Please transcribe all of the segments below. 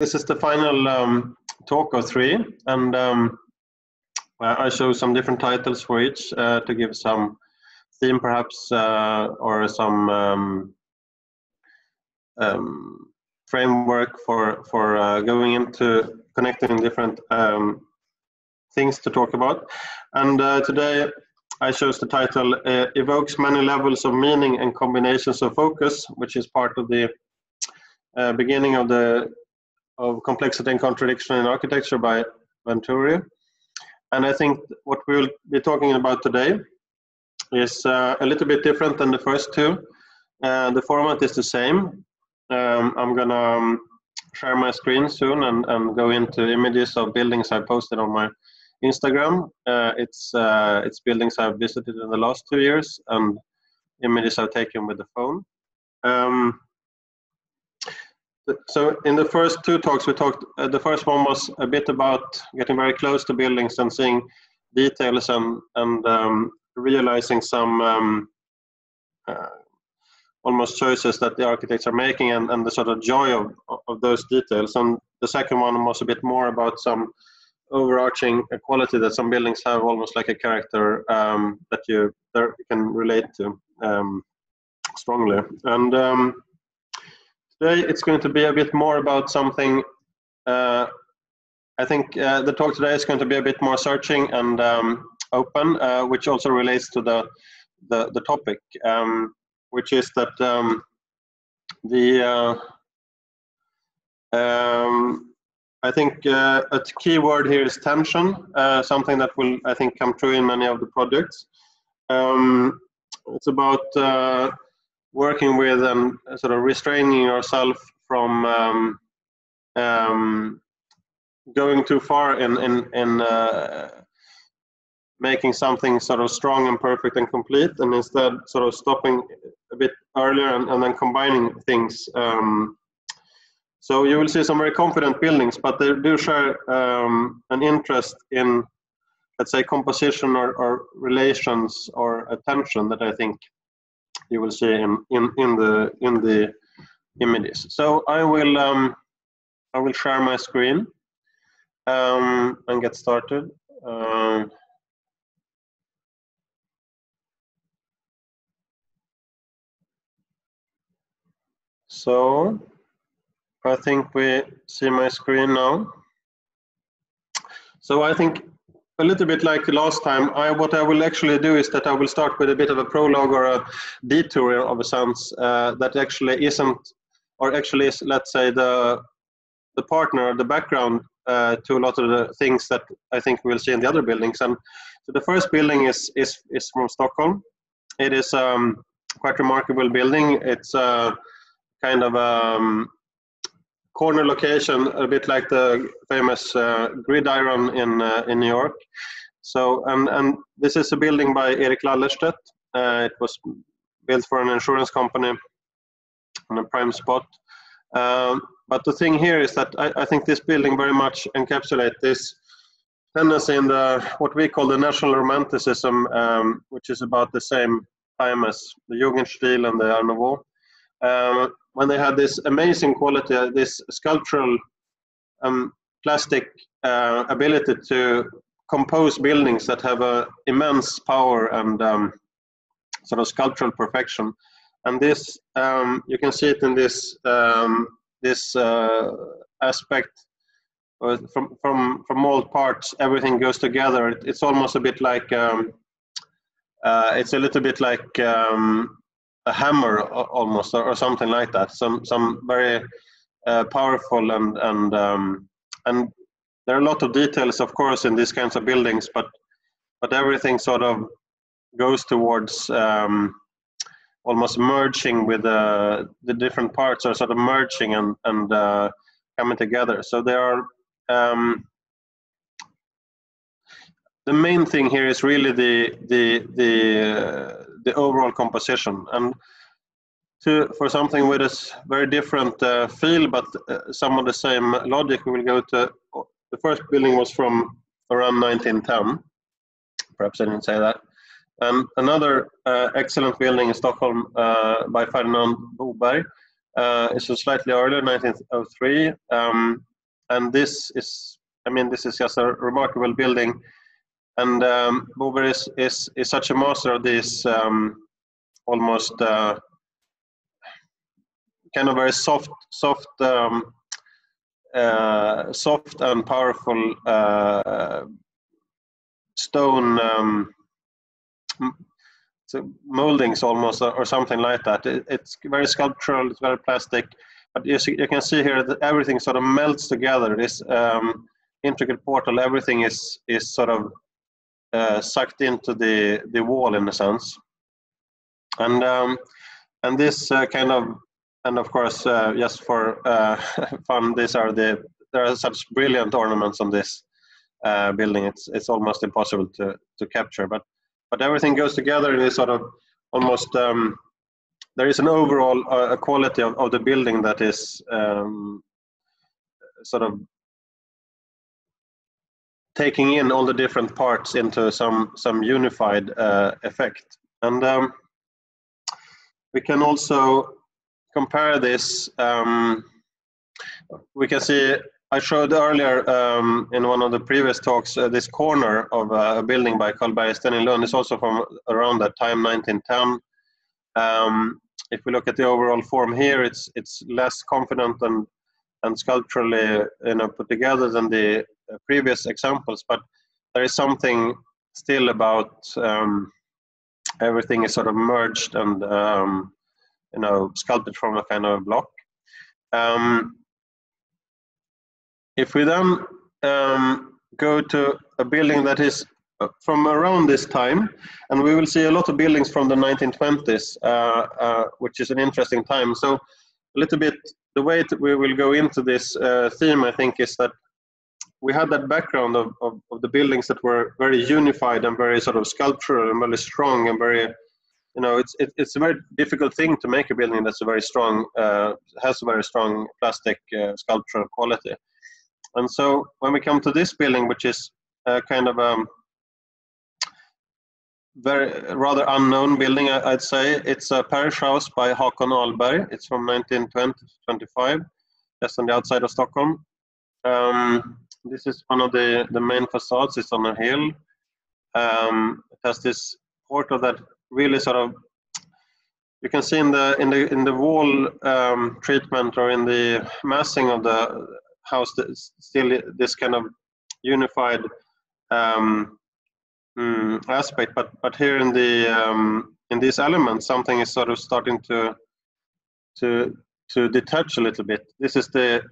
This is the final um, talk of three, and um, I show some different titles for each uh, to give some theme, perhaps, uh, or some um, um framework for for uh, going into connecting different um, things to talk about. And uh, today, I chose the title uh, "Evokes Many Levels of Meaning and Combinations of Focus," which is part of the uh, beginning of the of complexity and contradiction in architecture by Venturi. And I think what we'll be talking about today is uh, a little bit different than the first two. Uh, the format is the same. Um, I'm gonna um, share my screen soon and, and go into images of buildings I posted on my Instagram. Uh, it's uh, it's buildings I've visited in the last two years and images I've taken with the phone. Um, so in the first two talks we talked uh, the first one was a bit about getting very close to buildings and seeing details and and um, realizing some um, uh, almost choices that the architects are making and, and the sort of joy of, of those details. And the second one was a bit more about some overarching quality that some buildings have almost like a character um, that you, you can relate to um, strongly. And um, Today it's going to be a bit more about something. Uh, I think uh, the talk today is going to be a bit more searching and um, open, uh, which also relates to the the, the topic, um, which is that um, the uh, um, I think uh, a key word here is tension, uh, something that will I think come true in many of the projects. Um, it's about working with and sort of restraining yourself from um, um, going too far in in in uh, making something sort of strong and perfect and complete, and instead sort of stopping a bit earlier and, and then combining things. Um, so you will see some very confident buildings, but they do share um, an interest in, let's say, composition or, or relations or attention that I think you will see in, in, in the in the images. So I will um, I will share my screen um, and get started. Um, so I think we see my screen now. So I think a little bit like last time, I, what I will actually do is that I will start with a bit of a prologue or a detour of a sense uh, that actually isn't, or actually is, let's say, the the partner, the background uh, to a lot of the things that I think we'll see in the other buildings. And so the first building is is is from Stockholm. It is um, quite remarkable building. It's a kind of um, corner location, a bit like the famous uh, Gridiron in uh, in New York. So, and and this is a building by Erik Lallerstedt. Uh, it was built for an insurance company on a prime spot. Um, but the thing here is that I, I think this building very much encapsulates this tendency in the what we call the national romanticism, um, which is about the same time as the Jugendstil and the Art Nouveau. Um, when they had this amazing quality, uh, this sculptural um, plastic uh, ability to compose buildings that have a immense power and um, sort of sculptural perfection. And this, um, you can see it in this um, this uh, aspect. From from from all parts, everything goes together. It, it's almost a bit like um, uh, it's a little bit like um, a hammer almost or, something like that. Some some very uh, powerful and and um, and there are a lot of details, of course, in these kinds of buildings, but but everything sort of goes towards um, almost merging with the the different parts are sort of merging and and uh, coming together. So there are. Um, the main thing here is really the the the uh, the overall composition. And to, for something with a very different uh, feel, but uh, some of the same logic, we will go to the first building was from around 1910. Perhaps I didn't say that. And another uh, excellent building in Stockholm uh, by Ferdinand Boberg uh, is slightly earlier, 1903. Um, and this is, I mean, this is just a remarkable building. And um, Boberg is, is, is such a master of this um, almost uh, kind of very soft, soft, um, uh, soft and powerful uh, stone um, so moldings almost or something like that. It, it's very sculptural, it's very plastic, but you, see, you can see here that everything sort of melts together. This um, intricate portal, everything is is sort of uh, sucked into the the wall in a sense, and um, and this uh, kind of and of course uh, just for uh, fun, these are the there are such brilliant ornaments on this uh, building. It's it's almost impossible to to capture, but but everything goes together in this sort of almost um, there is an overall uh, quality of, of the building that is um, sort of taking in all the different parts into some some unified uh, effect and um, we can also compare this um, we can see I showed earlier um, in one of the previous talks uh, this corner of uh, a building by Carl Bergsten in Lund is also from around that time, 1910. Um, if we look at the overall form here, it's it's less confident and and sculpturally you know put together than the uh, previous examples, but there is something still about um, everything is sort of merged and um, you know sculpted from a kind of block. Um, if we then um, go to a building that is uh, from around this time, and we will see a lot of buildings from the 1920s, uh, uh, which is an interesting time. So a little bit, the way that we will go into this uh, theme, I think, is that we had that background of, of, of, the buildings that were very unified and very sort of sculptural and very strong and very, you know, it's it, it's a very difficult thing to make a building that's a very strong, uh, has a very strong plastic uh, sculptural quality. And so when we come to this building, which is uh, kind of a um, very rather unknown building, I'd say, it's a parish house by Hakon Ahlberg. It's from 1920-25, just on the outside of Stockholm. Um, this is one of the, the main facades. It's on a hill. Um, it has this portal that really sort of you can see in the in the in the wall um, treatment or in the massing of the house still this kind of unified um, mm, aspect, but but here in the um, in these elements, something is sort of starting to to to detach a little bit. This is the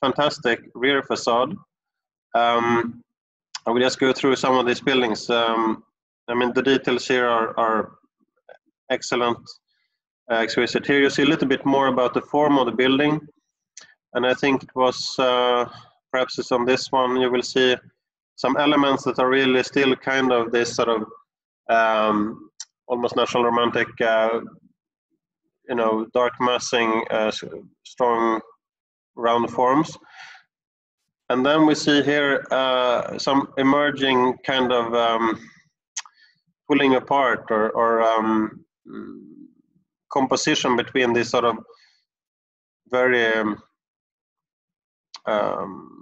fantastic rear facade. Um, I will just go through some of these buildings. Um, I mean, the details here are, are excellent, uh, exquisite. Here you see a little bit more about the form of the building and I think it was uh, perhaps it's on this one you will see some elements that are really still kind of this sort of um, almost national romantic, uh, you know, dark massing, uh, strong round forms. And then we see here uh, some emerging kind of um, pulling apart or, or um, composition between these sort of very um, um,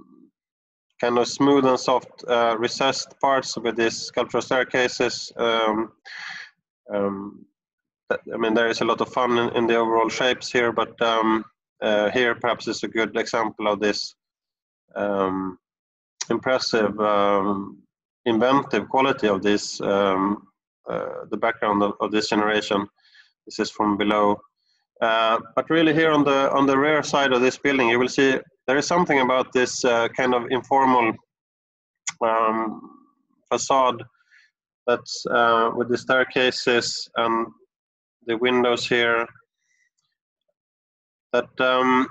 kind of smooth and soft uh, recessed parts with these sculptural staircases. Um, um, I mean, there is a lot of fun in, in the overall shapes here, but um, uh, here perhaps is a good example of this um, impressive, um, inventive quality of this, um, uh, the background of, of, this generation. This is from below. Uh, but really here on the on the rear side of this building, you will see there is something about this uh, kind of informal um, facade that's uh, with the staircases and the windows here that um,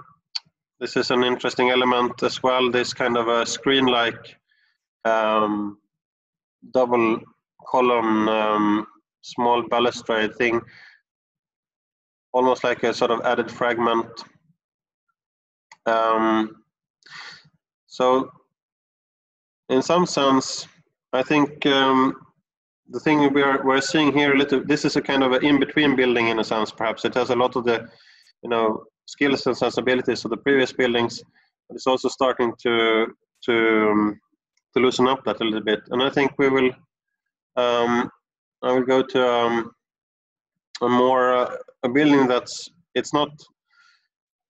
this is an interesting element as well. This kind of a screen like um, double column um, small balustrade thing almost like a sort of added fragment um, so, in some sense, I think um, the thing we are we're seeing here, a little, this is a kind of an in-between building in a sense. Perhaps it has a lot of the, you know, skills and sensibilities of the previous buildings, but it's also starting to to um, to loosen up that a little bit. And I think we will. Um, I will go to um, a more uh, a building that's it's not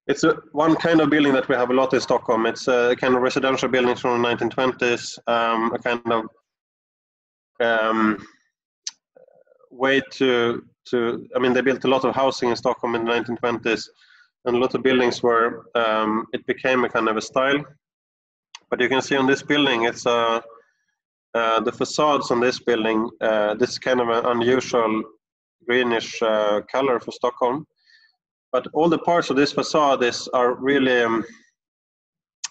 it's a, one kind of building that we have a lot in Stockholm. It's a kind of residential buildings from the 1920s, um, a kind of um, way to to. I mean, they built a lot of housing in Stockholm in the 1920s, and a lot of buildings were. um, it became a kind of a style. But you can see on this building, it's uh, uh, the facades on this building. Uh, this kind of an unusual greenish uh, color for Stockholm but all the parts of this facade are really um,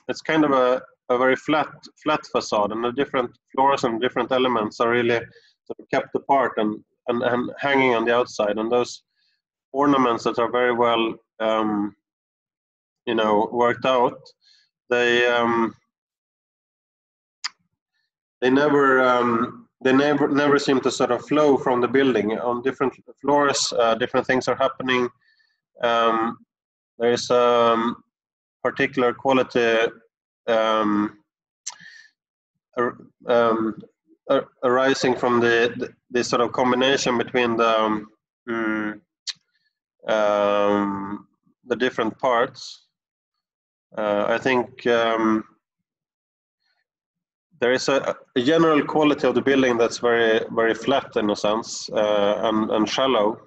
it's kind of a, a very flat flat facade and the different floors and different elements are really sort of kept apart and, and, and hanging on the outside. And those ornaments that are very well um, you know worked out they um, they never um, they never never seem to sort of flow from the building. On different floors uh, different things are happening um, there is a particular quality um, um, arising from the, the, the, sort of combination between the um, um, the different parts. Uh, I think um, there is a, a, general quality of the building that's very very flat in a sense uh, and, and shallow.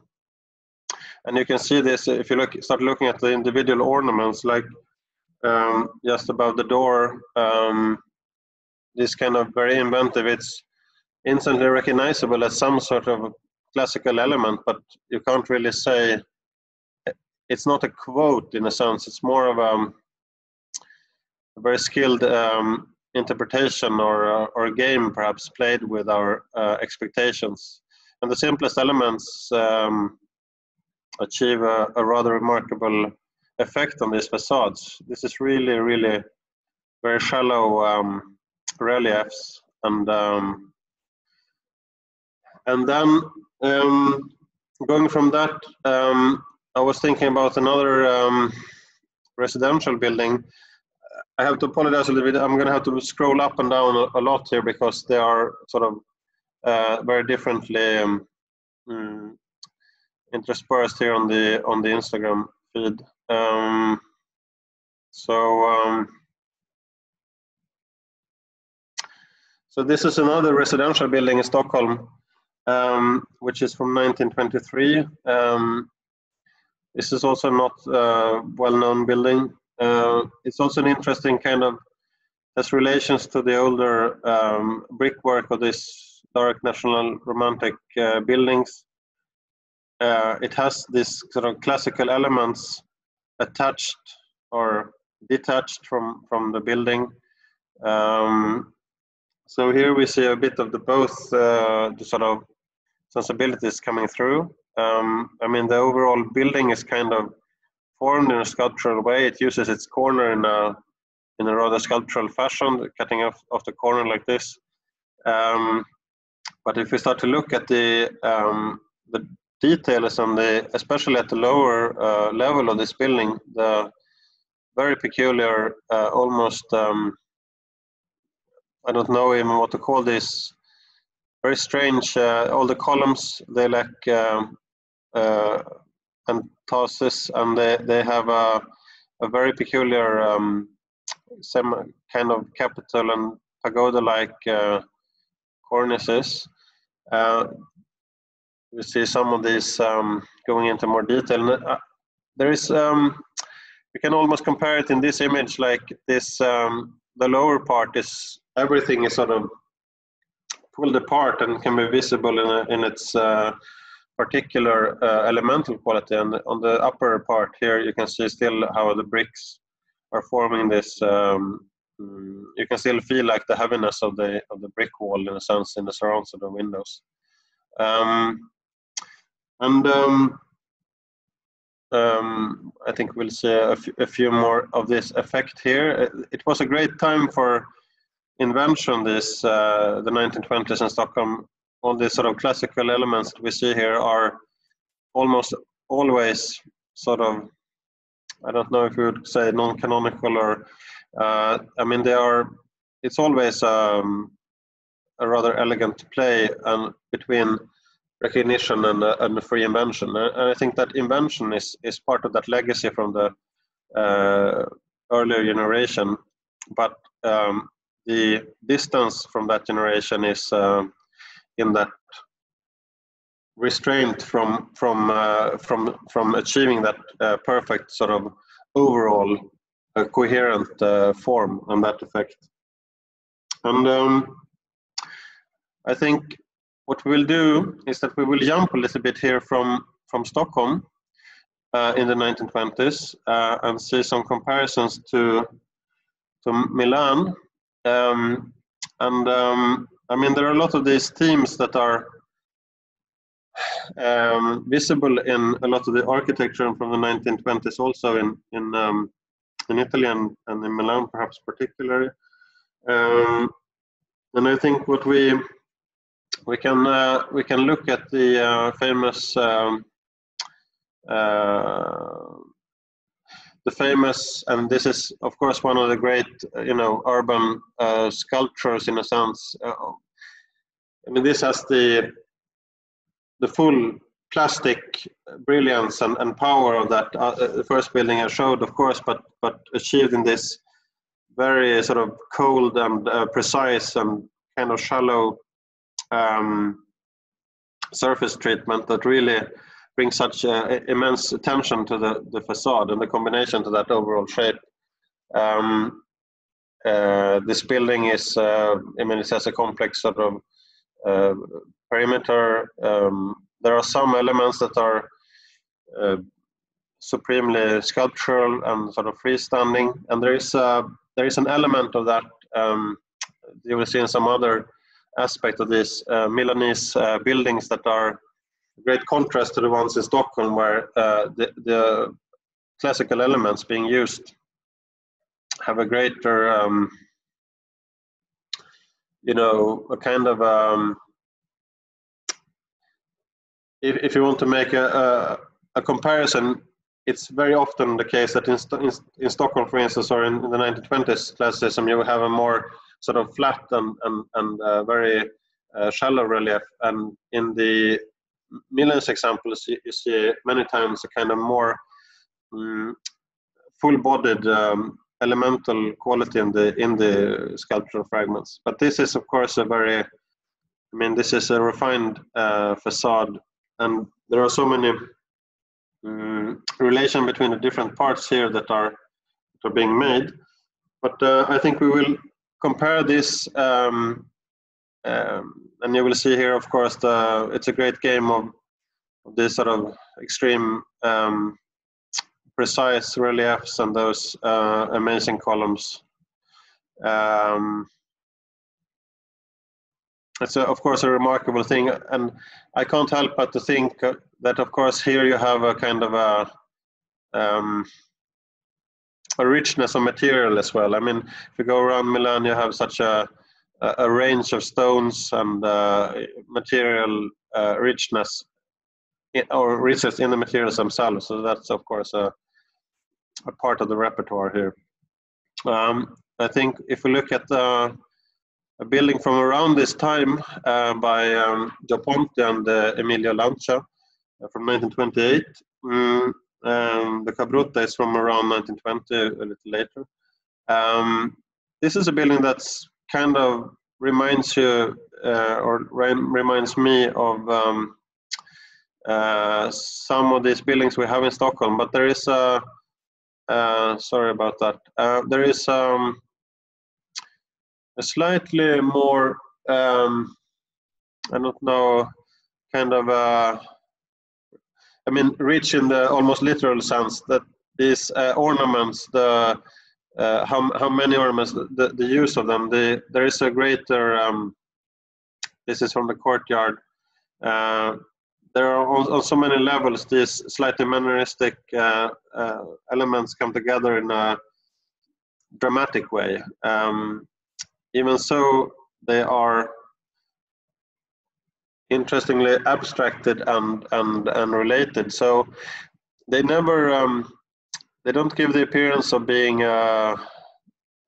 And you can see this if you look, start looking at the individual ornaments, like um, just above the door, um, this kind of very inventive. It's instantly recognizable as some sort of classical element, but you can't really say. It's not a quote in a sense. It's more of a, a very skilled um, interpretation or uh, or game, perhaps played with our uh, expectations. And the simplest elements um, achieve a, a rather remarkable effect on these facades. This is really, really very shallow um, reliefs, and um, and then um, going from that, um, I was thinking about another um, residential building. I have to apologize a little bit. I'm going to have to scroll up and down a, a lot here because they are sort of uh, very differently um, mm, interspersed here on the on the Instagram feed. Um, so um, so this is another residential building in Stockholm, um, which is from 1923. Um, this is also not a well-known building. Uh, it's also an interesting kind of has relations to the older um, brickwork of these dark national romantic uh, buildings uh, it has this sort of classical elements attached or detached from from the building. Um, so here we see a bit of the both uh, the sort of sensibilities coming through. Um, I mean, the overall building is kind of formed in a sculptural way. It uses its corner in a in a rather sculptural fashion, cutting off, off the corner like this. Um, but if we start to look at the um, the details on the, especially at the lower uh, level of this building, the very peculiar, uh, almost, um, I don't know even what to call this, very strange, uh, all the columns, they lack um, uh, and they, they have a, a very peculiar um, some kind of capital and pagoda-like uh, cornices. We see some of these um, going into more detail. Uh, there is, um, you can almost compare it in this image like this, um, the lower part is, everything is sort of pulled apart and can be visible in, a, in its uh, particular uh, elemental quality. And on the upper part here, you can see still how the bricks are forming this. Um, mm, you can still feel like the heaviness of the of the brick wall in a sense in the surrounds of the windows. Um, and um, um, I think we'll see a, few more of this effect here. It was a great time for invention, this uh, the 1920s in Stockholm. All these sort of classical elements that we see here are almost always sort of, I don't know if you would say non-canonical or Uh, I mean, they are. It's always um, a rather elegant play and between recognition and, uh, and free invention. And I think that invention is, is part of that legacy from the uh, earlier generation. But um, the distance from that generation is uh, in that restraint from from uh, from from achieving that uh, perfect sort of overall uh, coherent uh, form and that effect. And um, I think what we'll do is that we will jump a little bit here from from Stockholm uh, in the 1920s uh, and see some comparisons to to Milan. Um, and um, I mean, there are a lot of these themes that are um, visible in a lot of the architecture from the 1920s, also in in um, in Italy and, and in Milan, perhaps particularly. Um, and I think what we we can uh, we can look at the uh, famous um, uh, the famous and this is of course one of the great you know urban uh, sculptures in a sense. Uh, I mean this has the the full plastic brilliance and, and power of that uh, the first building I showed, of course, but but achieved in this very sort of cold and uh, precise and kind of shallow um, surface treatment that really brings such uh, immense attention to the, the facade and the combination to that overall shape. Um, uh, this building is, uh, I mean, it has a complex sort of uh, perimeter. Um, there are some elements that are uh, supremely sculptural and sort of freestanding, and there is a, there is an element of that um, you will see in some other aspect of these uh, Milanese uh, buildings that are great contrast to the ones in Stockholm, where uh, the, the, classical elements being used have a greater, um, you know, a kind of um, if, if you want to make a, a, a, comparison, it's very often the case that in, in, in Stockholm, for instance, or in, in the 1920s classicism, you have a more sort of flat and, and, and uh, very uh, shallow relief. And in the Milan's examples, you, you, see many times a kind of more um, full-bodied um, elemental quality in the in the sculptural fragments. But this is, of course, a very I mean, this is a refined uh, facade, and there are so many um, relation between the different parts here that are that are being made. But uh, I think we will compare this, um, um, and you will see here, of course, the it's a great game of, this sort of extreme um, precise reliefs and those uh, amazing columns. Um, it's a, of course a remarkable thing, and I can't help but to think that, of course, here you have a kind of a um, a richness of material as well. I mean, if you go around Milan, you have such a a range of stones and uh, material uh, richness in, or richness in the materials themselves. So that's of course a, a part of the repertoire here. Um, I think if we look at a building from around this time uh, by um, and uh, Emilio Lancia uh, from 1928, um, um, the Ca' Brutta is from around 1920, a little later. Um, this is a building that's kind of reminds you uh, or reminds me of um, uh, some of these buildings we have in Stockholm, but there is a uh, sorry about that. Uh, there is um, a slightly more um, I don't know kind of uh, I mean, rich in the almost literal sense that these uh, ornaments, the uh, how how many ornaments, the, the use of them, the there is a greater. Um, this is from the courtyard. Uh, there are on, on, so many levels these slightly manneristic uh, uh, elements come together in a dramatic way. Um, even so, they are interestingly abstracted and and and related. So they never um, they don't give the appearance of being uh,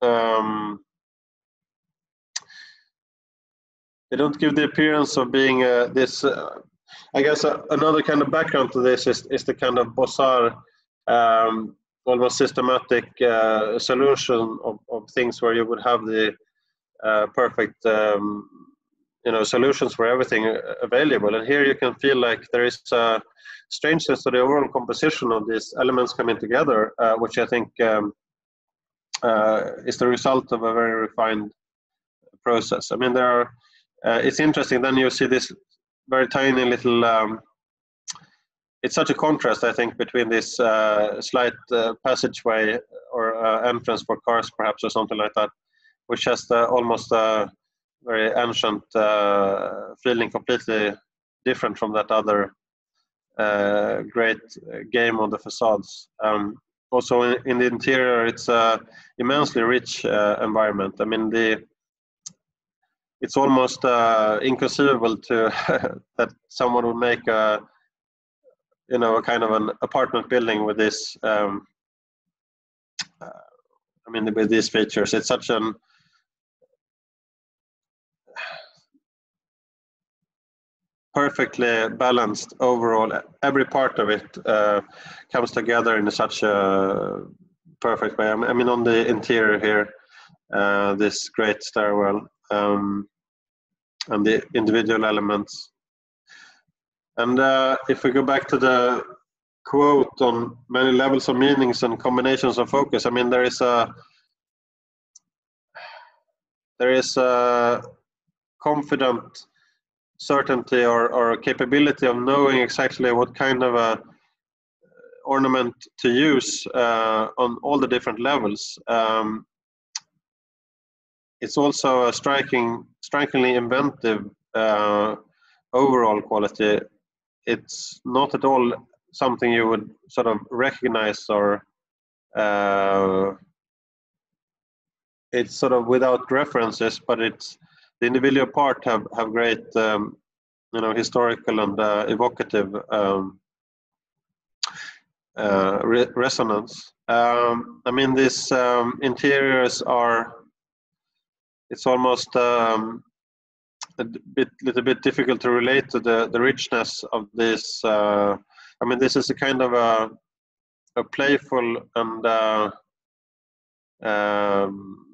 um, they don't give the appearance of being uh, this. Uh, I guess uh, another kind of background to this is, is the kind of Beaux-Arts um, almost systematic uh, solution of, of things where you would have the uh, perfect um, you know solutions for everything uh, available. And here you can feel like there is a strangeness to the overall composition of these elements coming together uh, which i think um, uh, is the result of a very refined process. I mean there are uh, it's interesting then you see this very tiny little um, it's such a contrast, I think, between this uh, slight uh, passageway or entrance for cars, perhaps, or something like that, which has the, almost a very ancient uh, feeling, completely different from that other uh, great game on the facades. Um, also, in, in, the interior, it's a immensely rich uh, environment. I mean, the it's almost inconceivable to that someone would make a you know a kind of an apartment building with this um, uh, I mean with these features it's such an perfectly balanced overall. Every part of it uh, comes together in such a perfect way. I mean on the interior here uh, this great stairwell um, and the individual elements. And uh, if we go back to the quote on many levels of meanings and combinations of focus, I mean, there is a there is a confident certainty or, or capability of knowing exactly what kind of a ornament to use uh, on all the different levels. Um, it's also a striking, strikingly inventive uh, overall quality it's not at all something you would sort of recognize or uh, it's sort of without references, but it's the individual part have have great um, you know historical and uh, evocative um, uh, re resonance. Um, I mean, these um, interiors are it's almost um, a bit little bit difficult to relate to the the richness of this. Uh, I mean, this is a kind of a a playful and uh, um,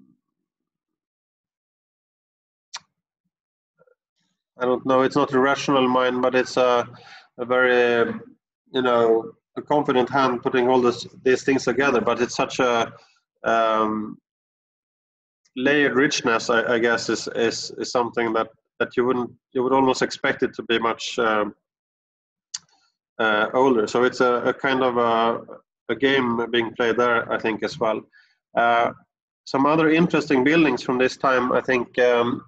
I don't know. It's not a rational mind, but it's a a very you know a confident hand putting all this these things together. But it's such a um, layered richness, I, I, guess, is, is is something that that you wouldn't you would almost expect it to be much um, uh, older. So it's a, a kind of a, a, game being played there, I think, as well. Uh, some other interesting buildings from this time, I think, um,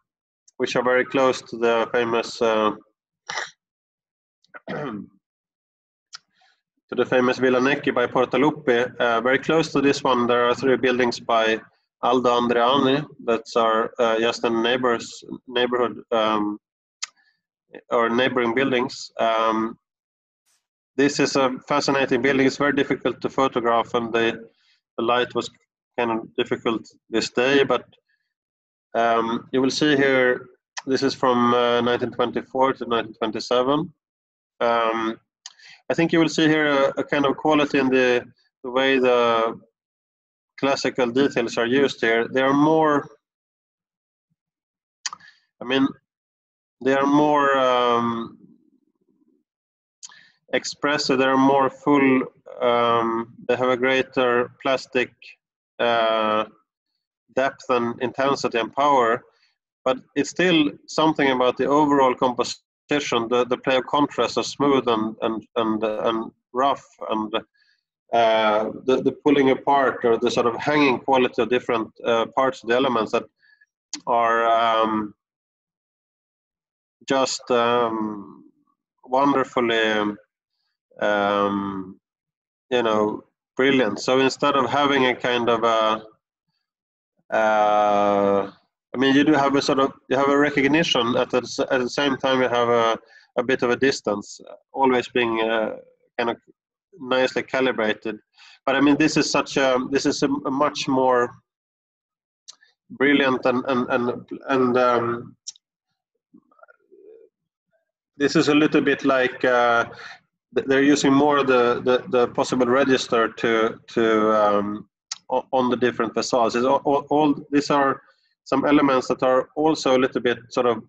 which are very close to the famous uh, to the famous Villa Necchi by Portaluppi. Uh, very close to this one, there are three buildings by Aldo Andreani, that's our uh, just in neighbors neighborhood um, or neighboring buildings. Um, this is a fascinating building. It's very difficult to photograph, and the, the light was kind of difficult this day. But um, you will see here. This is from uh, 1924 to 1927. Um, I think you will see here a, a kind of quality in the the way the classical details are used here, they are more, I mean, they are more um, expressive, they're more full, um, they have a greater plastic uh, depth and intensity and power, but it's still something about the overall composition, the, the play of contrast is smooth and, and, and, and rough and uh, the, the pulling apart or the sort of hanging quality of different uh, parts of the elements that are um, just um, wonderfully, um, you know, brilliant. So instead of having a kind of a, uh, I mean, you do have a sort of you have a recognition at the at the same time you have a a bit of a distance, always being uh, kind of nicely calibrated. But I mean, this is such a this is a, a much more brilliant and and and and um, this is a little bit like uh, they're using more the, the, the possible register to to um, on the different facades. All, all, all, these are some elements that are also a little bit sort of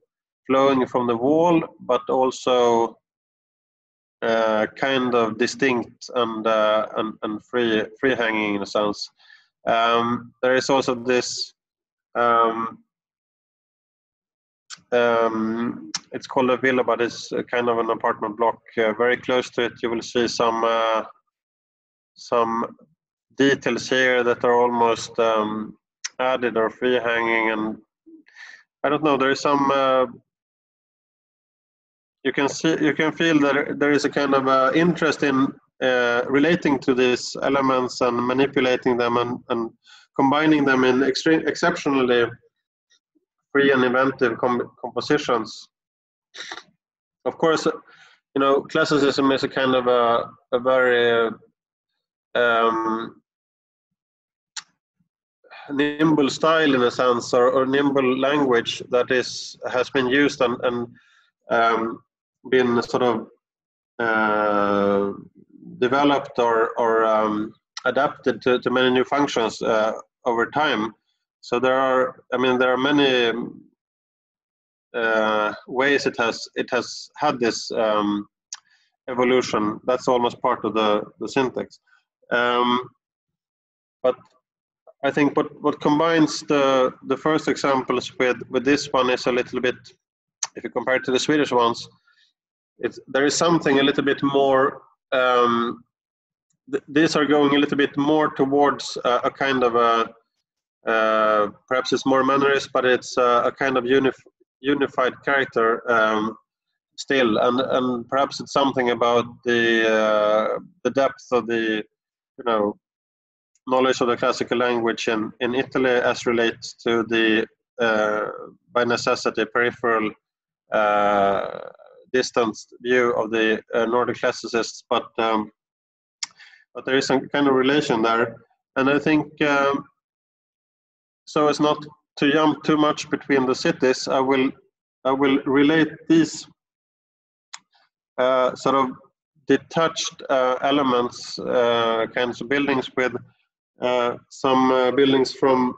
flowing from the wall, but also uh, kind of distinct and, uh, and and free free hanging in a sense. Um, there is also this. Um, um, it's called a villa, but it's kind of an apartment block. Uh, very close to it, you will see some uh, some details here that are almost um, added or free hanging, and I don't know. There is some. Uh, you can see, you can feel that there is a kind of uh, interest in uh, relating to these elements and manipulating them and, and combining them in extreme, exceptionally free and inventive com compositions. Of course, you know, classicism is a kind of a, a very um, nimble style in a sense, or, or, nimble language that is has been used and, and um, been sort of uh, developed or, or um, adapted to, to many new functions uh, over time. So there are, I mean, there are many uh, ways it has it has had this um, evolution. That's almost part of the the syntax. Um, but I think what what combines the the first examples with with this one is a little bit, if you compare it to the Swedish ones, it's there is something a little bit more. Um, th these are going a little bit more towards a, a kind of a uh, perhaps it's more mannerist, but it's uh, a kind of unif unified character um, still, and and perhaps it's something about the uh, the depth of the you know knowledge of the classical language in in Italy as relates to the uh, by necessity peripheral uh, distanced view of the Nordic classicists, but um, but there is some kind of relation there, and I think. Um, so as not to jump too much between the cities, I will I will relate these uh, sort of detached uh, elements, uh, kinds of buildings, with uh, some uh, buildings from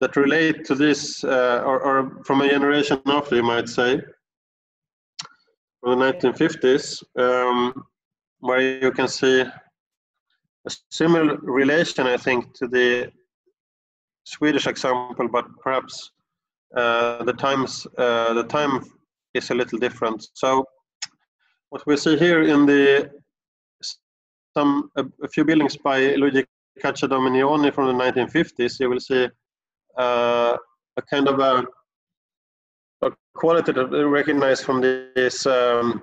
that relate to this, uh, or, or, from a generation after, you might say, from the 1950s, um, where you can see a similar relation, I think, to the Swedish example, but perhaps uh, the times uh, the time is a little different. So what we see here in the some a, a few buildings by Luigi Caccia Dominioni from the 1950s, you will see uh, a kind of a, a quality that we recognize from these um,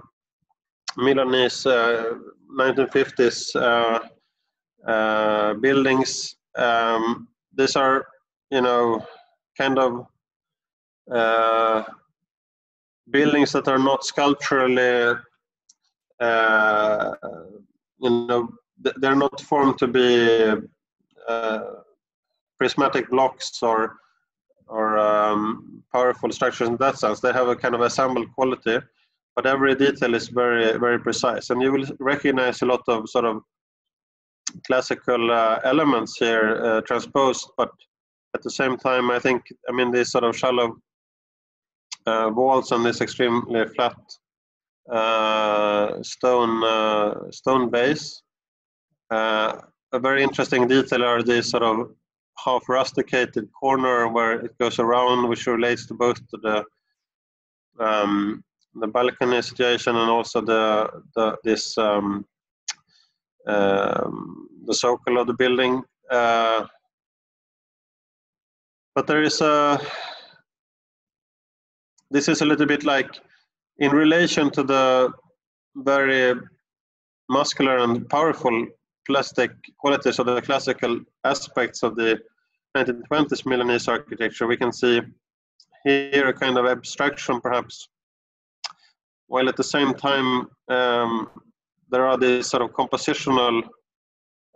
Milanese 1950s uh, uh, uh, buildings. Um, these are, you know, kind of uh, buildings that are not sculpturally, uh, you know, they're not formed to be uh, prismatic blocks or or um, powerful structures in that sense. They have a kind of assembled quality, but every detail is very very precise, and you will recognize a lot of sort of classical uh, elements here uh, transposed, but at the same time, I think, I mean, these sort of shallow uh, walls and this extremely flat stone stone base. a very interesting detail are these sort of half rusticated corner where it goes around, which relates to both to the um, the balcony situation and also the the this um, um, the circle of the building. Uh, but there is a, this is a little bit like in relation to the very muscular and powerful plastic qualities of the classical aspects of the 1920s Milanese architecture, we can see here a kind of abstraction perhaps, while at the same time um, there are these sort of compositional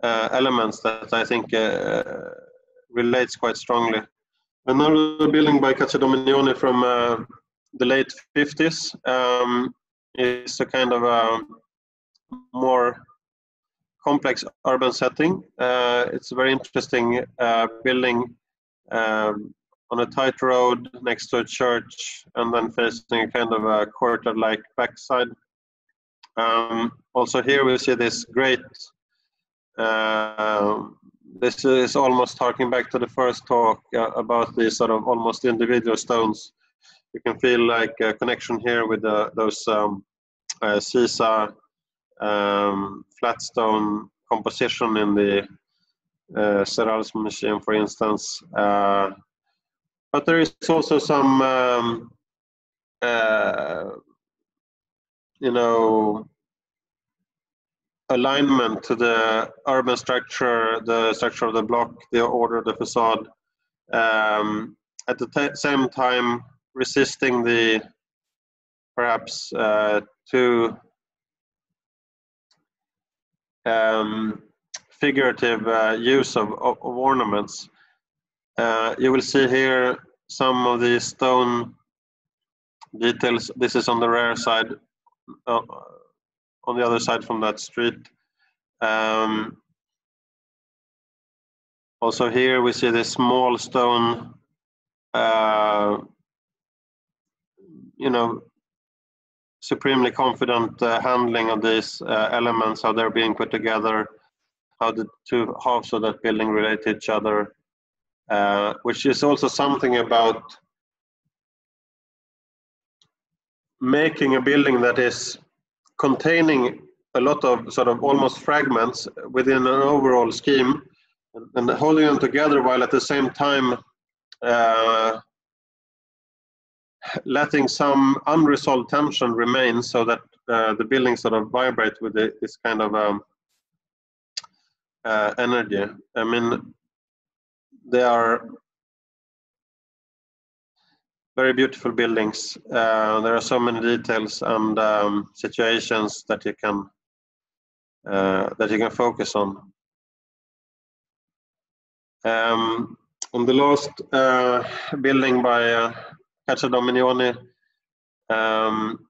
uh, elements that I think uh, relates quite strongly. Another building by Caccia Dominioni from uh, the late 50s um, is a kind of a more complex urban setting. Uh, it's a very interesting uh, building um, on a tight road next to a church and then facing a kind of a courtyard-like backside. Um, also here we see this great, uh, this is almost harking back to the first talk uh, about these sort of almost individual stones. You can feel like a connection here with the, those um, uh, um, flat stone composition in the uh, Serralves Museum, for instance. Uh, but there is also some, um, uh, you know, alignment to the urban structure, the structure of the block, the order of the facade. Um, at the same time, resisting the perhaps uh, too um, figurative uh, use of, of, ornaments. Uh, you will see here some of the stone details. This is on the rear side, uh, on the other side from that street. Um, also here we see this small stone, uh, you know, supremely confident uh, handling of these uh, elements, how they're being put together, how the two halves of that building relate to each other, uh, which is also something about making a building that is containing a lot of sort of almost fragments within an overall scheme and, and holding them together while at the same time uh, letting some unresolved tension remain so that uh, the building sort of vibrate with this kind of um, uh, energy. I mean, they are very beautiful buildings. Uh, there are so many details and um, situations that you can uh, that you can focus on. Um, on the last uh, building by uh, Caccia Dominioni um,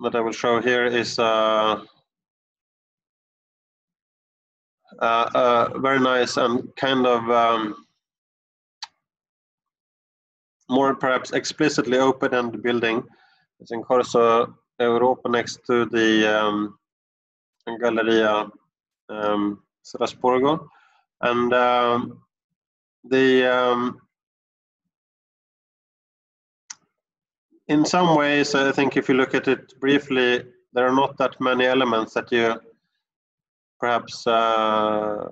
that I will show here is uh, uh, uh, very nice and kind of um, more perhaps explicitly open-end building. It's in Corso Europa next to the um, Galleria um, Strasburgo. And um, the um, in some ways, I think if you look at it briefly, there are not that many elements that you perhaps uh,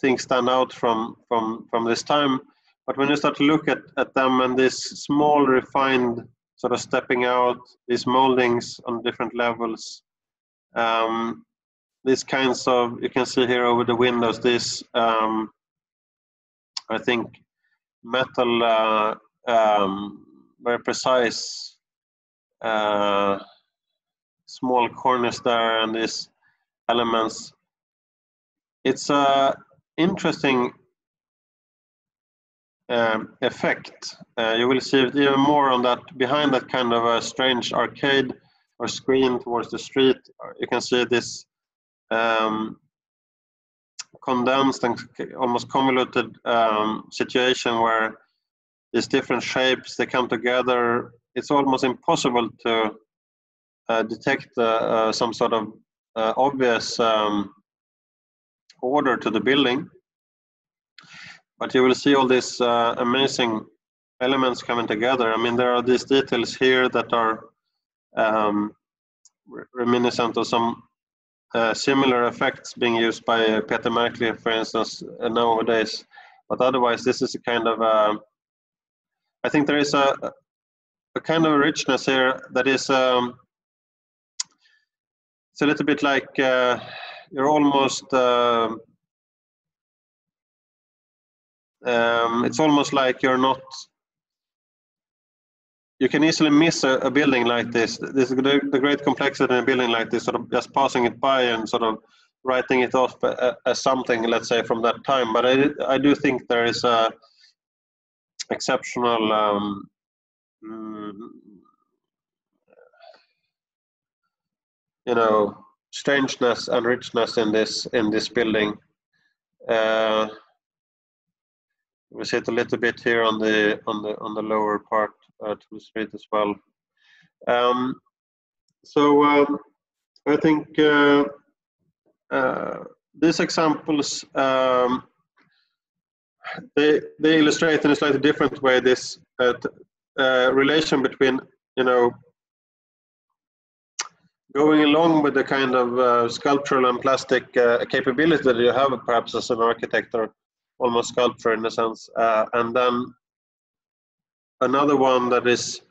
think stand out from from from this time. But when you start to look at, at them and this small refined sort of stepping out, these moldings on different levels, um, these kinds of, you can see here over the windows, this, um, I think, metal uh, um, very precise uh, small corners there and these elements. It's a interesting um, effect. Uh, you will see it even more on that behind that kind of a strange arcade or screen towards the street. You can see this um, condensed and almost convoluted um, situation where these different shapes they come together. It's almost impossible to uh, detect uh, uh, some sort of uh, obvious um, order to the building. But you will see all these uh, amazing elements coming together. I mean there are these details here that are um, reminiscent of some uh, similar effects being used by Peter Märkli, for instance, nowadays. But otherwise, this is a kind of I think there is a, a kind of richness here that is um, it's a little bit like uh, you're almost uh, um, it's almost like you're not you can easily miss a, a building like this this is the, the, great complexity in a building like this sort of just passing it by and sort of writing it off as something, let's say, from that time. But I, I do think there is a exceptional um, mm, you know strangeness and richness in this in this building. Uh, we see it a little bit here on the on the on the lower part uh, to the street as well. Um, so um, I think uh, uh, these examples um, they they illustrate in a slightly different way this uh, uh, relation between you know going along with the kind of uh, sculptural and plastic uh, capability that you have perhaps as an architect or almost sculptor in a sense uh, and then another one that is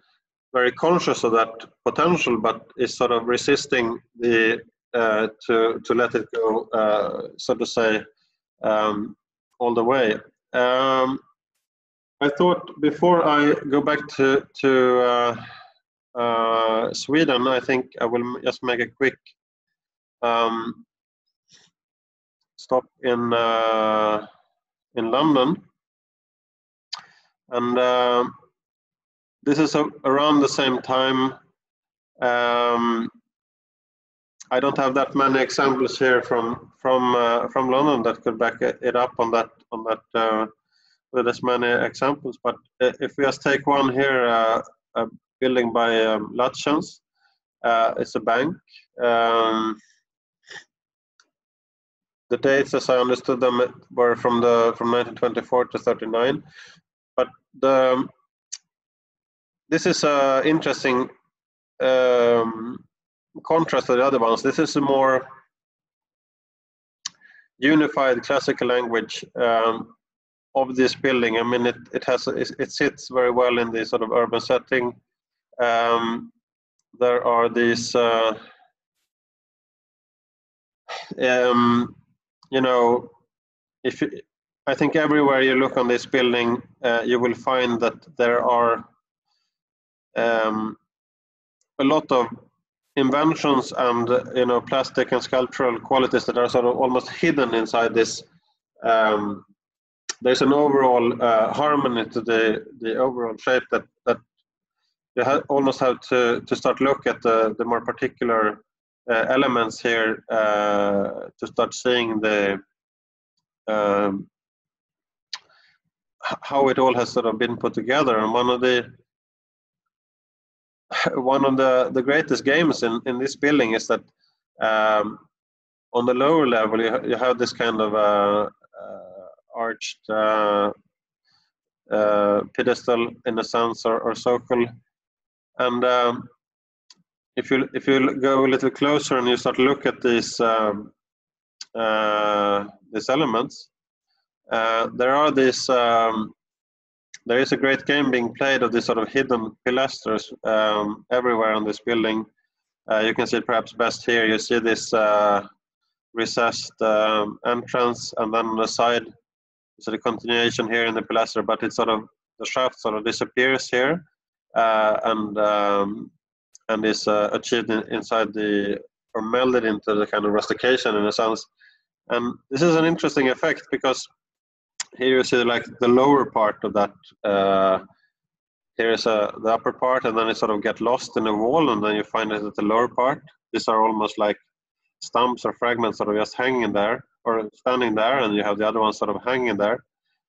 very conscious of that potential but is sort of resisting the uh, to to let it go so to say um, all the way um, I thought before I go back to to uh, uh, Sweden, I think I will just make a quick um, stop in uh, in London, and uh, this is a, around the same time. Um, I don't have that many examples here from from uh, from London that could back it up on that on that uh, with as many examples. But uh, if we just take one here, a building by um. Uh, it's a bank. Um, the dates, as I understood them, were from the from 1924 to 39. But the this is a interesting um, contrast to the other ones. This is a more unified classical language um, of this building. I mean, it, it has it sits very well in the sort of urban setting um, there are these, uh, um, you know, if you, I think everywhere you look on this building, uh, you will find that there are um, a lot of inventions and you know plastic and sculptural qualities that are sort of almost hidden inside this. Um, there's an overall uh, harmony to the the overall shape that that you have, almost have to, to start look at the, the more particular uh, elements here uh, to start seeing the um, how it all has sort of been put together. And one of the one of the, the greatest games in, in this building is that um, on the lower level you, you have this kind of uh, uh arched uh, uh, pedestal in a sense or, or circle and um, if you if you go a little closer and you start to look at these um, uh, these elements, there are these. Um, there is a great game being played of these sort of hidden pilasters um, everywhere on this building. Uh, you can see perhaps best here. You see this uh, recessed um, entrance, and then on the side, so the continuation here in the pilaster, but it's sort of the shaft sort of disappears here, uh, and um, and is uh, achieved in, inside the or melded into the kind of rustication in a sense. And this is an interesting effect because here you see like the lower part of that. Uh, here is a, the upper part, and then it sort of get lost in the wall, and then you find it at the lower part. These are almost like stumps or fragments sort of just hanging there or standing there, and you have the other ones sort of hanging there.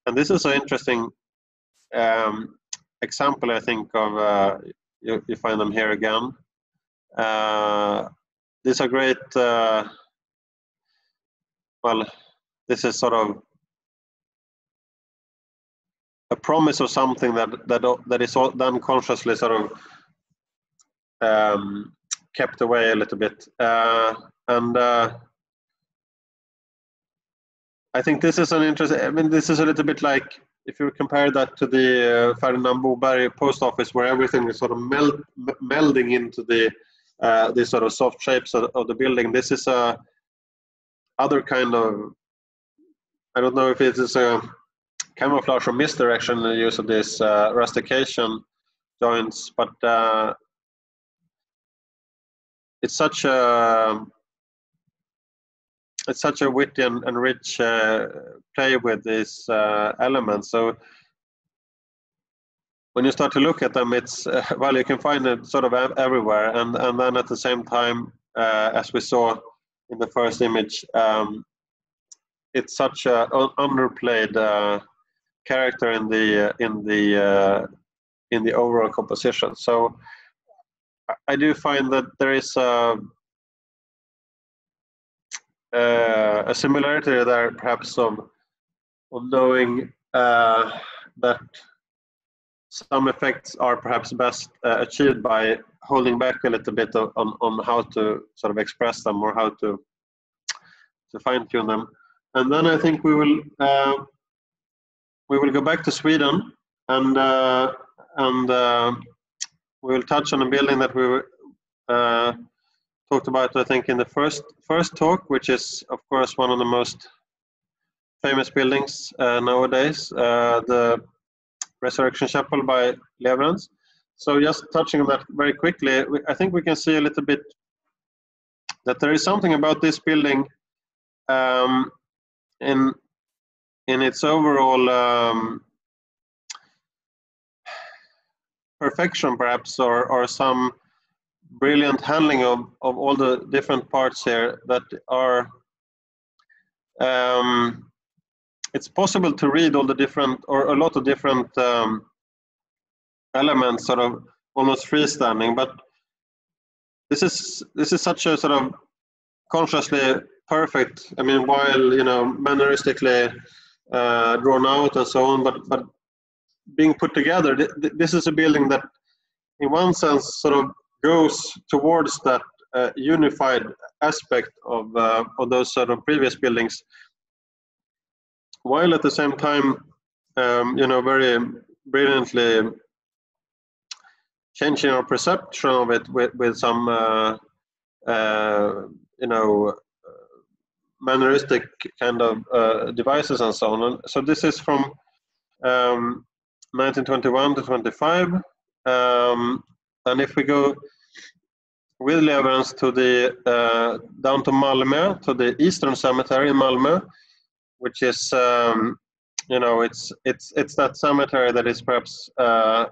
And this is an interesting um, example, I think, of uh, you, you, find them here again. Uh, these are great. Uh, well, this is sort of a promise of something that that that is then consciously sort of um, kept away a little bit, uh, and uh, I think this is an interesting. I mean, this is a little bit like if you compare that to the uh, Ferdinand Boberg post office, where everything is sort of meld, melding into the uh, these sort of soft shapes of, of, the building, this is a other kind of. I don't know if it is a camouflage or misdirection the use of these uh, rustication joints, but uh, it's such a it's such a witty and, and rich uh, play with these uh, elements. So when you start to look at them, it's uh, well, you can find it sort of everywhere, and and then at the same time, uh, as we saw in the first image, um, it's such a underplayed character in the in the in the overall composition. So I do find that there is a, uh, a similarity there, perhaps of of knowing uh, that some effects are perhaps best uh, achieved by holding back a little bit on, on how to sort of express them or how to to fine tune them. And then I think we will uh, we will go back to Sweden and uh, and uh, we will touch on a building that we uh, talked about, I think, in the first first talk, which is, of course, one of the most famous buildings uh, nowadays, uh, the Resurrection Chapel by Lewerentz. So just touching on that very quickly, I think we can see a little bit that there is something about this building um, in in its overall um, perfection perhaps or, or some brilliant handling of, of all the different parts here that are um, it's possible to read all the different or a lot of different um, elements sort of almost freestanding but this is this is such a sort of consciously perfect i mean while you know manneristically uh, drawn out and so on but but being put together, this is a building that, in one sense, sort of goes towards that uh, unified aspect of uh, of those sort of previous buildings, while at the same time, um, you know, very brilliantly changing our perception of it with with some, uh, uh you know, manneristic kind of uh, devices and so on. And so this is from um, 1921 to 25. Um, and if we go with Lewerentz to the uh, down to Malmö, to the Eastern Cemetery in Malmö, which is um, you know it's it's it's that cemetery that is perhaps uh,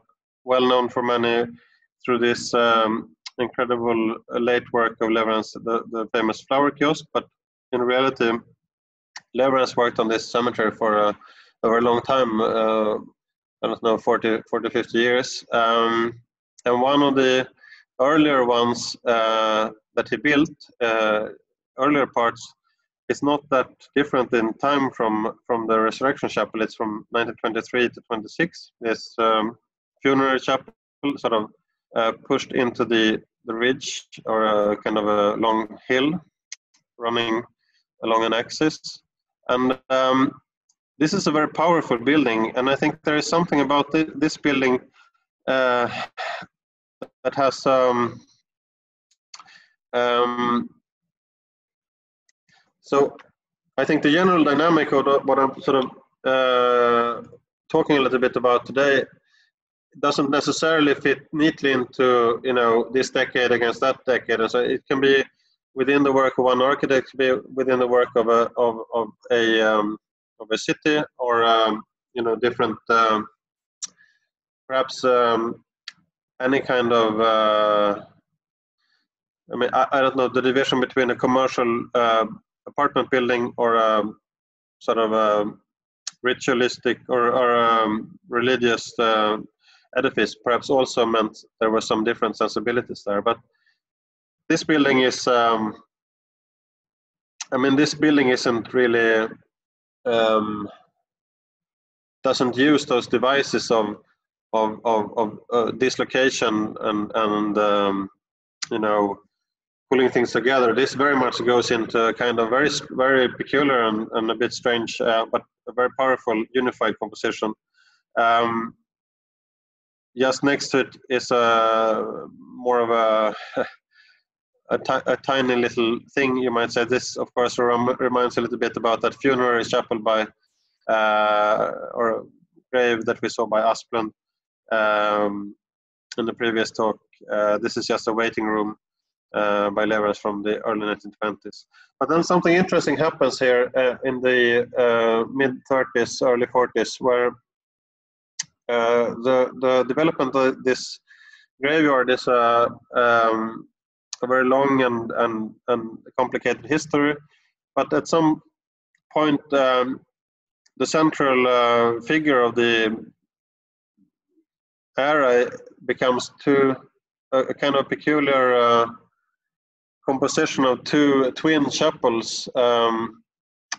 well known for many through this um, incredible late work of Lewerentz, the, the famous flower kiosk. But in reality, Lewerentz worked on this cemetery for a, a very long time. Uh, I don't know, 40, 40 50 years. Um, and one of the earlier ones uh, that he built, uh, earlier parts, is not that different in time from, from the Resurrection Chapel. It's from 1923 to 26. This um, funerary chapel sort of uh, pushed into the, the ridge or a kind of a long hill running along an axis. And um, this is a very powerful building, and I think there is something about this building uh, that has um, um, so I think the general dynamic of what I'm sort of uh, talking a little bit about today doesn't necessarily fit neatly into you know this decade against that decade, and so it can be within the work of one architect, be within the work of a of, of a um, of a city or um, you know different um, perhaps um, any kind of uh, I mean I, I, don't know the division between a commercial uh, apartment building or a sort of a ritualistic or, or um, religious uh, edifice perhaps also meant there were some different sensibilities there. But this building is um, I mean this building isn't really um, doesn't use those devices of of of, of uh, dislocation and and um, you know pulling things together. This very much goes into kind of very very peculiar and, and a bit strange, uh, but a very powerful unified composition. Um, just next to it is a more of a a, tiny little thing, you might say. This, of course, rem reminds a little bit about that funerary chapel by, uh, or grave that we saw by Asplund um, in the previous talk. Uh, this is just a waiting room uh, by Lewerentz from the early 1920s. But then something interesting happens here uh, in the uh, mid 30s, early 40s, where uh, the the development of this graveyard is a, um, a very long and, and, and complicated history. But at some point, um, the central uh, figure of the era becomes two a, a kind of peculiar uh, composition of two twin chapels um,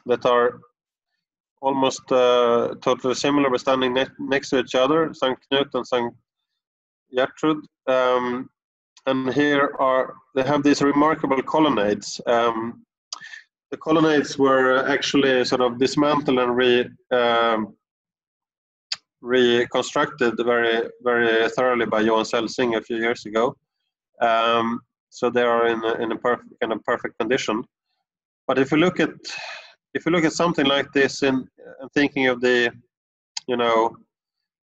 that are almost uh, totally similar but standing ne next to each other, St. Knut and St. Gertrud. Um, and here are, they have these remarkable colonnades. Um, the colonnades were actually sort of dismantled and re, um, reconstructed very, very thoroughly by Johan Celsing a few years ago. Um, so they are in a, in a perfect, kind of perfect condition. But if you look at if you look at something like this and thinking of the, you know,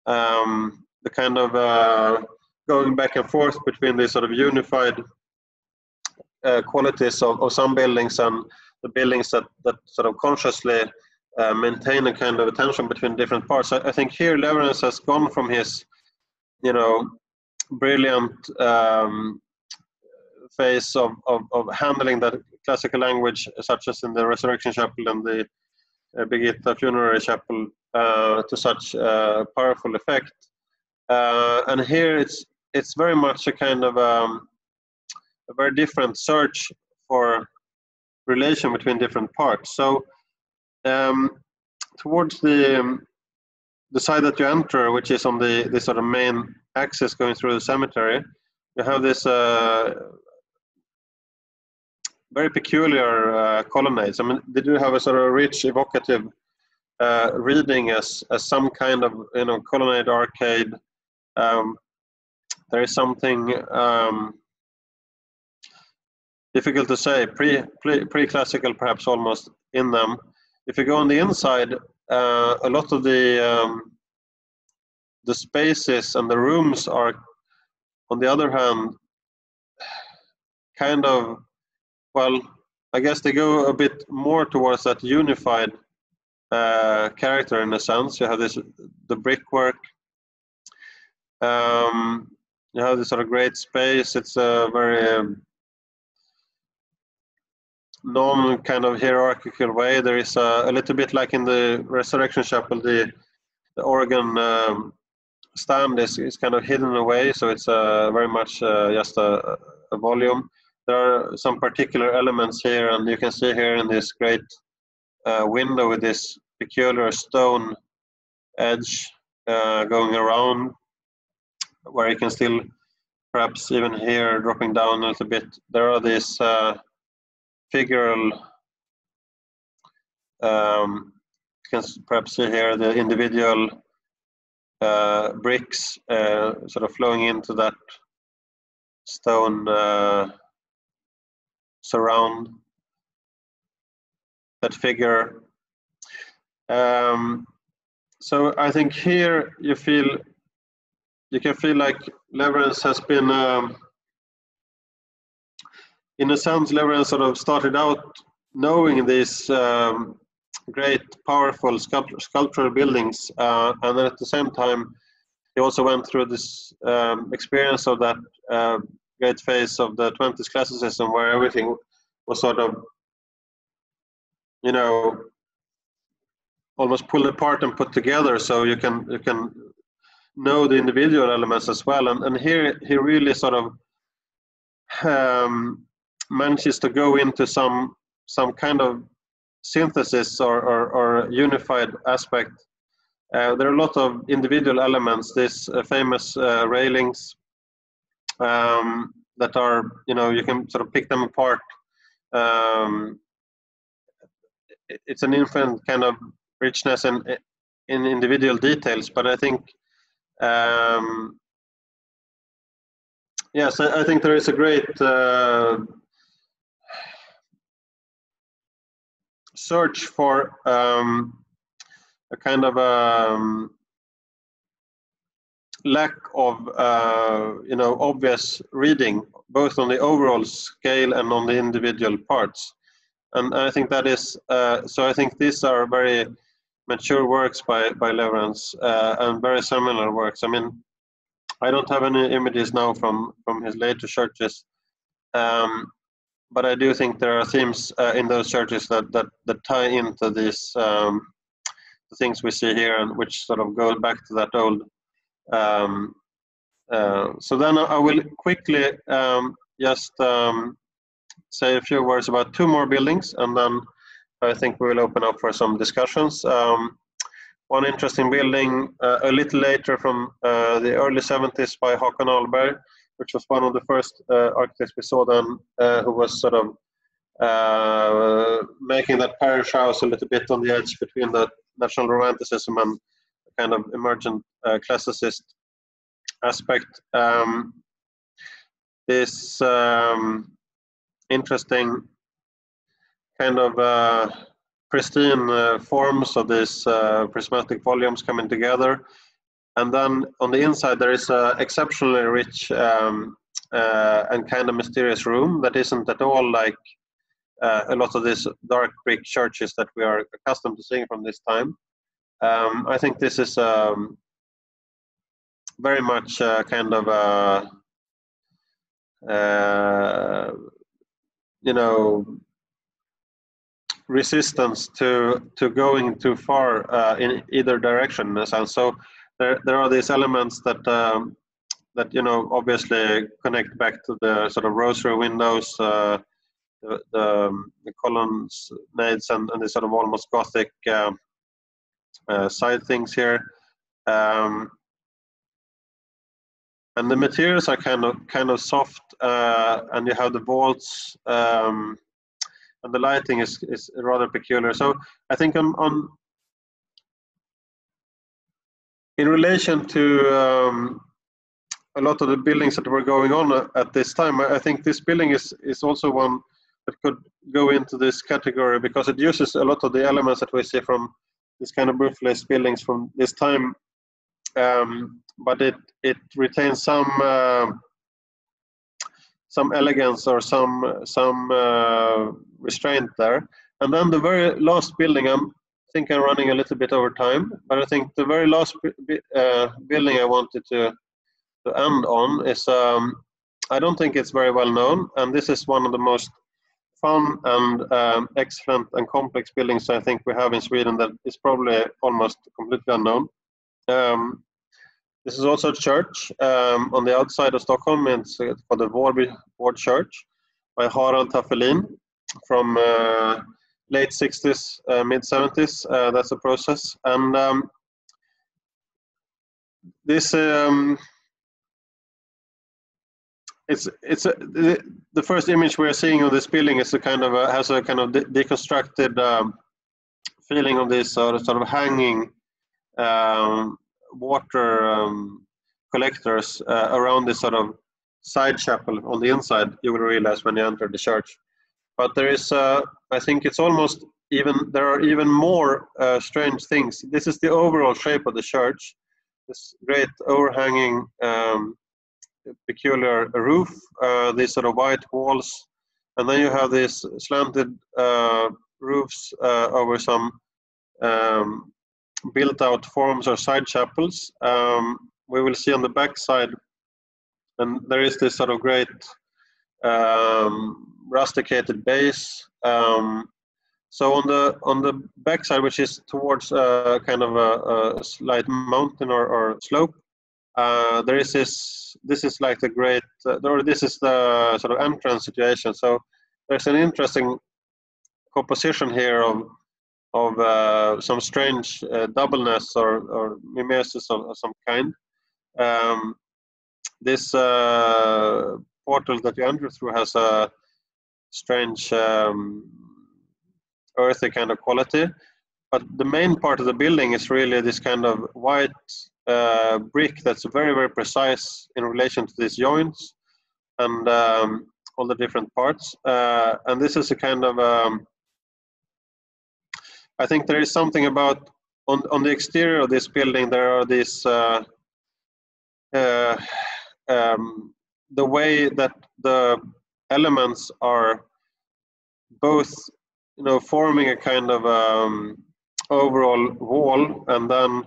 um, the kind of uh, going back and forth between these sort of unified uh, qualities of, of some buildings and the buildings that, that sort of consciously uh, maintain a kind of tension between different parts. I, I, think here Lewerentz has gone from his, you know, brilliant um, phase of, of, of, handling that classical language, such as in the Resurrection Chapel and the uh, Funerary Chapel, uh, to such uh, powerful effect. Uh, and here it's it's very much a kind of um, a very different search for relation between different parts. So um, towards the um, the side that you enter, which is on the, the sort of main axis going through the cemetery, you have this uh, very peculiar uh, colonnades. I mean, they do have a sort of rich, evocative uh, reading as, as some kind of you know colonnade arcade. Um, there is something um, difficult to say, pre, pre pre classical perhaps almost in them if you go on the inside, uh, a lot of the um, the spaces and the rooms are, on the other hand, kind of, well, I guess they go a bit more towards that unified uh, character in a sense. You have this the brickwork. Um, you have this sort of great space. It's a very um, non kind of hierarchical way. There is a, a, little bit like in the Resurrection Chapel, the, the organ um, stand is, is kind of hidden away, so it's uh, very much uh, just a, a, volume. There are some particular elements here, and you can see here in this great uh, window with this peculiar stone edge uh, going around, where you can still perhaps even here dropping down a little bit. There are these uh, figural um, you can perhaps see here the individual uh, bricks uh, sort of flowing into that stone uh, surround that figure. Um, so I think here you feel you can feel like Lewerentz has been um, in a sense, Lewerentz sort of started out knowing these um, great, powerful sculpt- sculptural buildings, uh, and then at the same time, he also went through this um, experience of that uh, great phase of the 20s classicism, where everything was sort of, you know, almost pulled apart and put together, so you can you can know the individual elements as well. And and here he really sort of um, manages to go into some some kind of synthesis or, or, or unified aspect. Uh, there are a lot of individual elements. These uh, famous uh, railings um, that are, you know, you can sort of pick them apart. Um, it's an infinite kind of richness in in individual details, but I think um, yes, I, I, think there is a great uh, search for um, a kind of um, lack of uh, you know obvious reading both on the overall scale and on the individual parts. And I think that is uh, so I think these are very mature works by by Lewerentz uh, and very similar works. I mean I don't have any images now from from his later churches um, but I do think there are themes uh, in those churches that, that, that tie into these um, the things we see here and which sort of go back to that old um, uh, so then I will quickly um, just um, say a few words about two more buildings and then I think we will open up for some discussions. Um, one interesting building uh, a little later from uh, the early 70s by Hakon Ahlberg, which was one of the first uh, architects we saw then, uh, who was sort of uh, making that parish house a little bit on the edge between the national romanticism and kind of emergent uh, classicist aspect. Um, this um, interesting kind of uh, pristine uh, forms of these uh, prismatic volumes coming together. And then on the inside, there is an exceptionally rich um, uh, and kind of mysterious room that isn't at all like uh, a lot of these dark brick churches that we are accustomed to seeing from this time. Um, I think this is um, very much uh, kind of a, you know resistance to to going too far uh, in either direction in a sense. So there there are these elements that um, that you know obviously connect back to the sort of rosary windows, uh, the, the, um, the columns, nades, and, and the sort of almost Gothic uh, uh side things here. Um, and the materials are kind of kind of soft, uh, and you have the vaults, um, and the lighting is is rather peculiar. So I think on on in relation to um, a lot of the buildings that were going on at this time, I think this building is is also one that could go into this category because it uses a lot of the elements that we see from this kind of roofless buildings from this time um, but it it retains some uh, some elegance or some some uh, restraint there. And then the very last building, I'm I think I'm running a little bit over time, but I think the very last uh, building I wanted to to end on is um, I don't think it's very well known, and this is one of the most fun and um, excellent and complex buildings I think we have in Sweden that is probably almost completely unknown. Um, this is also a church um, on the outside of Stockholm. It's called the Vårby Gård Church by Harald Thafvelin from uh, late 60s, uh, mid 70s. Uh, that's the process. And um, this um, it's it's a, the, the, first image we're seeing of this building is a kind of a, has a kind of de deconstructed um, feeling of this sort of, sort of hanging um, water um, collectors uh, around this sort of side chapel on the inside, you will realize when you enter the church. But there is, uh, I think it's almost even, there are even more uh, strange things. This is the overall shape of the church, this great overhanging um, peculiar roof, uh, these sort of white walls, and then you have these slanted uh, roofs uh, over some um, built out forms or side chapels. Um, we will see on the back side, and there is this sort of great um, rusticated base. Um, so on the on the back side, which is towards uh, kind of a, a, slight mountain or, or slope, uh, there is this. This is like the great, uh, or this is the sort of entrance situation. So there's an interesting composition here of of uh, some strange uh, doubleness or, or mimesis of, of some kind. Um, this uh, portal that you enter through has a strange um, earthy kind of quality, but the main part of the building is really this kind of white uh, brick that's very very precise in relation to these joints and um, all the different parts. Uh, and this is a kind of um, I think there is something about on on the exterior of this building. There are these uh, um, the way that the elements are both you know forming a kind of um, overall wall and then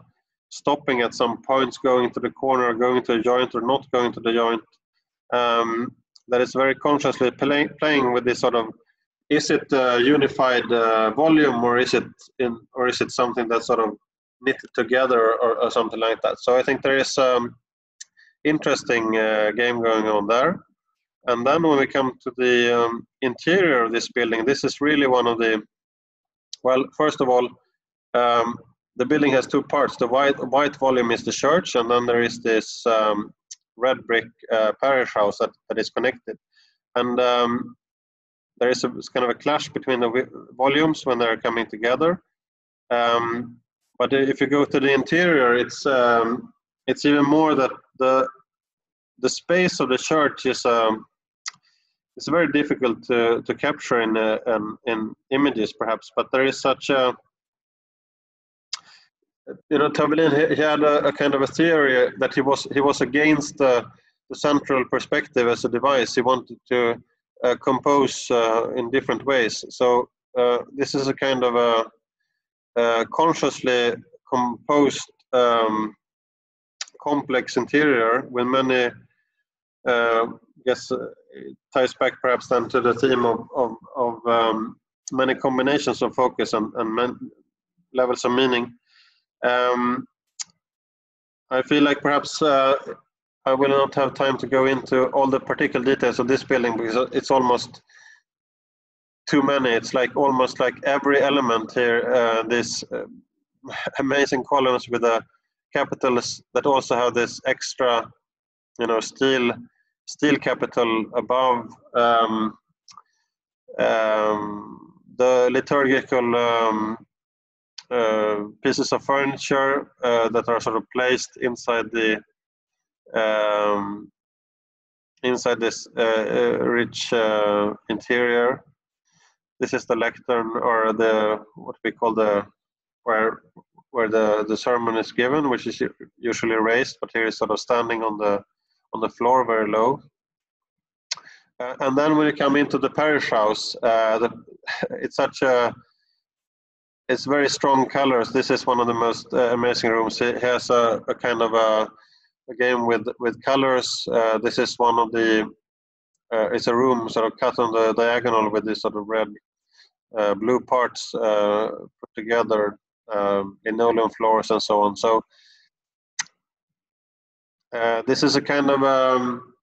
stopping at some points going to the corner going to the joint or not going to the joint um, that is very consciously play, playing with this sort of is it a unified uh, volume or is it in or is it something that's sort of knitted together or, or something like that? So i think there is um, interesting uh, game going on there. And then when we come to the um, interior of this building this is really one of the well first of all um, the building has two parts. The white white volume is the church and then there is this um, red brick uh, parish house that, that is connected. And um, there is a kind of a clash between the volumes when they're coming together. Um, but if you go to the interior, it's um, it's even more that the the space of the church is um, it's very difficult to, to capture in, uh, in, in images perhaps, but there is such a you know Thafvelin he, had a, a, kind of a theory that he was he was against the, the central perspective as a device. He wanted to compose uh, in different ways. So uh, this is a kind of a, consciously composed um, complex interior with many uh, guess uh, it ties back perhaps then to the theme of, of, of um, many combinations of focus and, and levels of meaning. Um, I feel like perhaps uh, I will not have time to go into all the particular details of this building because it's almost too many. It's like almost like every element here, uh, this uh, amazing columns with the capitals that also have this extra, you know, steel steel capital above um, um, the liturgical um, uh, pieces of furniture uh, that are sort of placed inside the um, inside this uh, uh, rich uh, interior. This is the lectern or the what we call the where where the, the sermon is given, which is usually raised, but here is sort of standing on the on the floor very low. Uh, and then when you come into the parish house, uh, the, it's such a it's very strong colors. This is one of the most uh, amazing rooms. It has a, a kind of a again with with colors. Uh, this is one of the. Uh, it's a room sort of cut on the diagonal with this sort of red, uh, blue parts uh, put together, um, linoleum floors and so on. So this is a kind of um,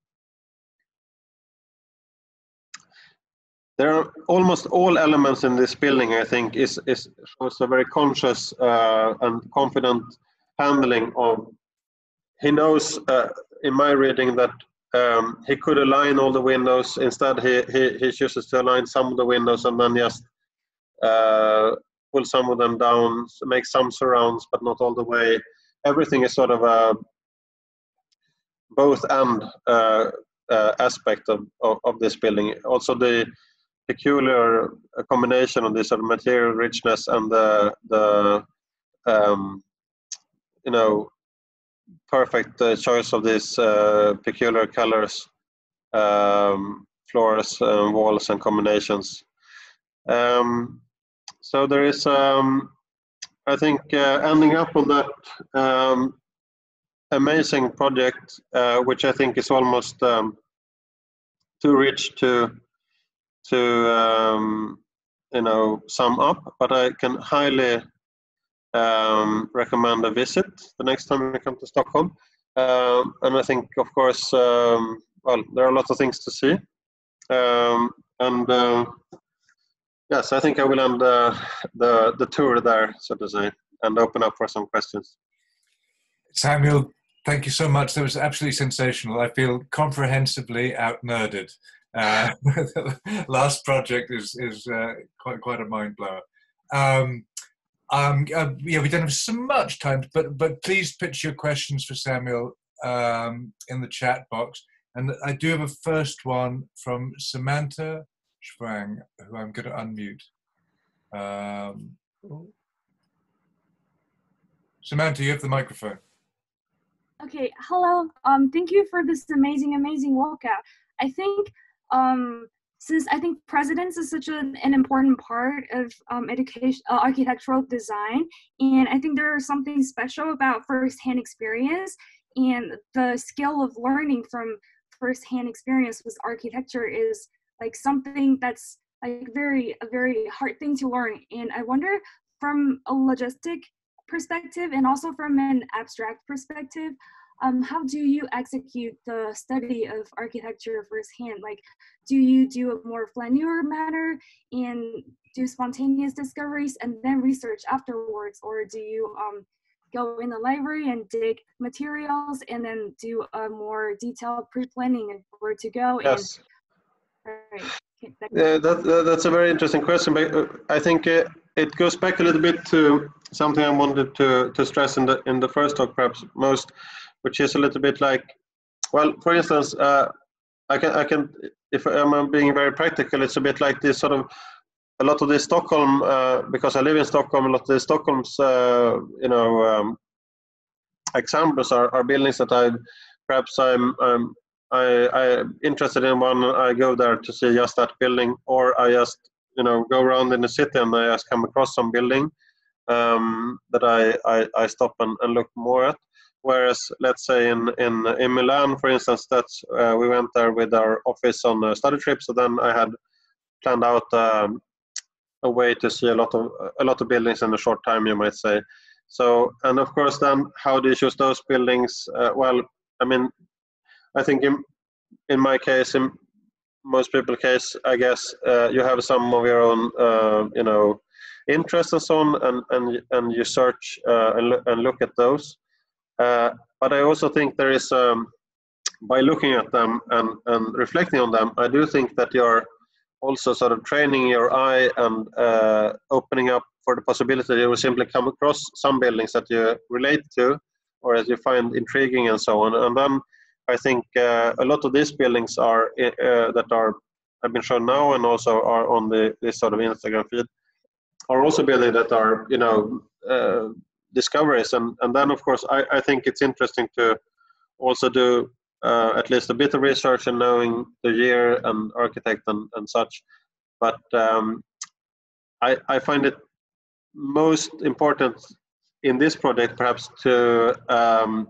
there are almost all elements in this building i think is is shows a very conscious uh, and confident handling of he knows uh, in my reading that um, he could align all the windows. Instead, he, he, he chooses to align some of the windows and then just uh, pull some of them down, make some surrounds, but not all the way. Everything is sort of a both and uh, uh, aspect of, of, of, this building. Also, the peculiar combination of this sort of material richness and the the um, you know perfect uh, choice of these uh, peculiar colors, um, floors, and walls, and combinations. Um, so there is, um, I think, uh, ending up on that um, amazing project, uh, which I think is almost um, too rich to to um, you know sum up, but I can highly um, recommend a visit the next time we come to Stockholm. Um, and I think, of course, um, well, there are a lot of things to see. Um, and uh, yes, I think I will end uh, the, the tour there, so to say, and open up for some questions. Samuel, thank you so much. That was absolutely sensational. I feel comprehensively out nerded. Uh, last project is is uh, quite quite a mind blower. Um, um, uh, yeah, we don't have so much time, but but please pitch your questions for Samuel um, in the chat box. And I do have a first one from Samantha Schwang, who I'm going to unmute. Um, Samantha, you have the microphone. Okay, hello. Um, thank you for this amazing, amazing walkout. I think um, since I think precedence is such an, an important part of um, education, uh, architectural design, and I think there is something special about firsthand experience and the skill of learning from firsthand experience with architecture is like something that's like very a very hard thing to learn. And I wonder from a logistic perspective and also from an abstract perspective, um, how do you execute the study of architecture firsthand? Like, do you do a more flaneur manner and do spontaneous discoveries and then research afterwards, or do you um, go in the library and dig materials and then do a more detailed pre-planning and where to go? Yes. And, right. Yeah, that, that's a very interesting question, but uh, I think it, goes back a little bit to something I wanted to, to stress in the in the first talk, perhaps most, which is a little bit like, well, for instance, uh, I can I can if I'm being very practical, it's a bit like this sort of a lot of the Stockholm uh, because I live in Stockholm. A lot of the Stockholm's uh, you know um, examples are, are buildings that I perhaps I'm, I'm I, I'm interested in one. I go there to see just that building, or I just you know go around in the city and I just come across some building um, that I, I, I stop and, and look more at. Whereas, let's say in in in Milan, for instance, that's uh, we went there with our office on a study trip. So then I had planned out um, a way to see a lot of a lot of buildings in a short time, you might say. So, and of course, then how do you choose those buildings? Uh, well, I mean, I think in in my case, in most people case, I guess uh, you have some of your own, uh, you know, interests and so on, and and and you search uh, and and look at those. Uh, but I also think there is, um, by looking at them and and reflecting on them, I do think that you're also sort of training your eye and uh, opening up for the possibility you will simply come across some buildings that you relate to or as you find intriguing and so on, and then I think uh, a lot of these buildings are uh, that are have been shown now and also are on the this sort of Instagram feed are also buildings that are you know uh, discoveries. And and then of course I, I think it's interesting to also do uh, at least a bit of research and knowing the year and architect and, and such. But um, I, I find it most important in this project perhaps to um,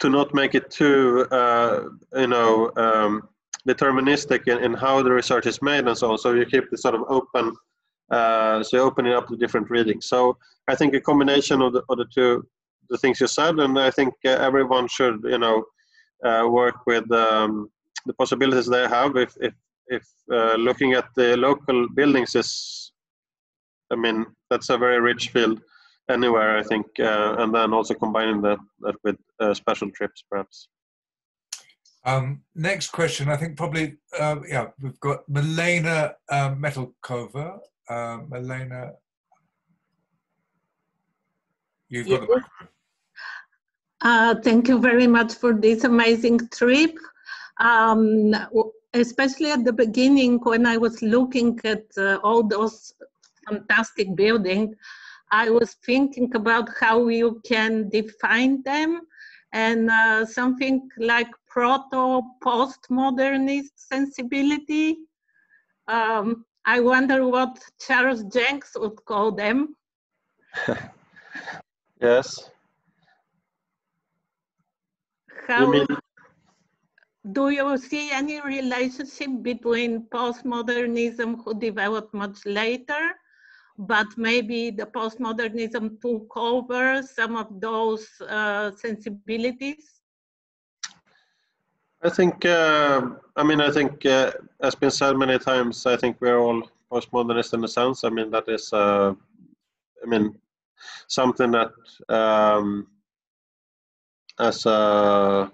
to not make it too uh, you know um, deterministic in, in how the research is made and so on. So you keep it sort of open. Uh, so opening up the different readings. So I think a combination of the, of the two, the things you said, and I think uh, everyone should you know uh, work with um, the possibilities they have. If if if uh, looking at the local buildings is, I mean, that's a very rich field anywhere, I think, uh, and then also combining that, that with uh, special trips, perhaps. Um, next question, I think probably, uh, yeah, we've got Milena um, Metalkova. Uh, Milena, you've got the microphone. Uh, thank you very much for this amazing trip. Um, especially at the beginning when I was looking at uh, all those fantastic buildings, I was thinking about how you can define them and uh, something like proto postmodernist sensibility. Um, I wonder what Charles Jencks would call them. yes. How you mean... do you see any relationship between postmodernism who developed much later but maybe the postmodernism took over some of those uh, sensibilities? I think, uh, I mean, I think, uh, as been said many times, I think we're all postmodernist in a sense. I mean, that is, uh, I mean, something that um, as a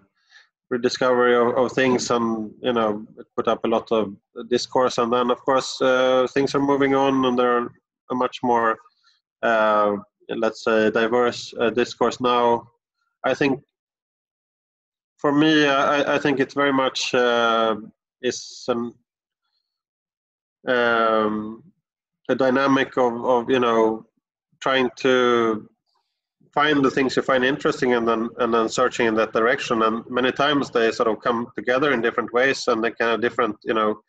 rediscovery of, of things and, you know, put up a lot of discourse. And then, of course, uh, things are moving on and there are a much more, uh, let's say, diverse uh, discourse now. I think, for me, I, I think it's very much uh, is an um, a dynamic of, of you know trying to find the things you find interesting and then and then searching in that direction and many times they sort of come together in different ways and they can have different you know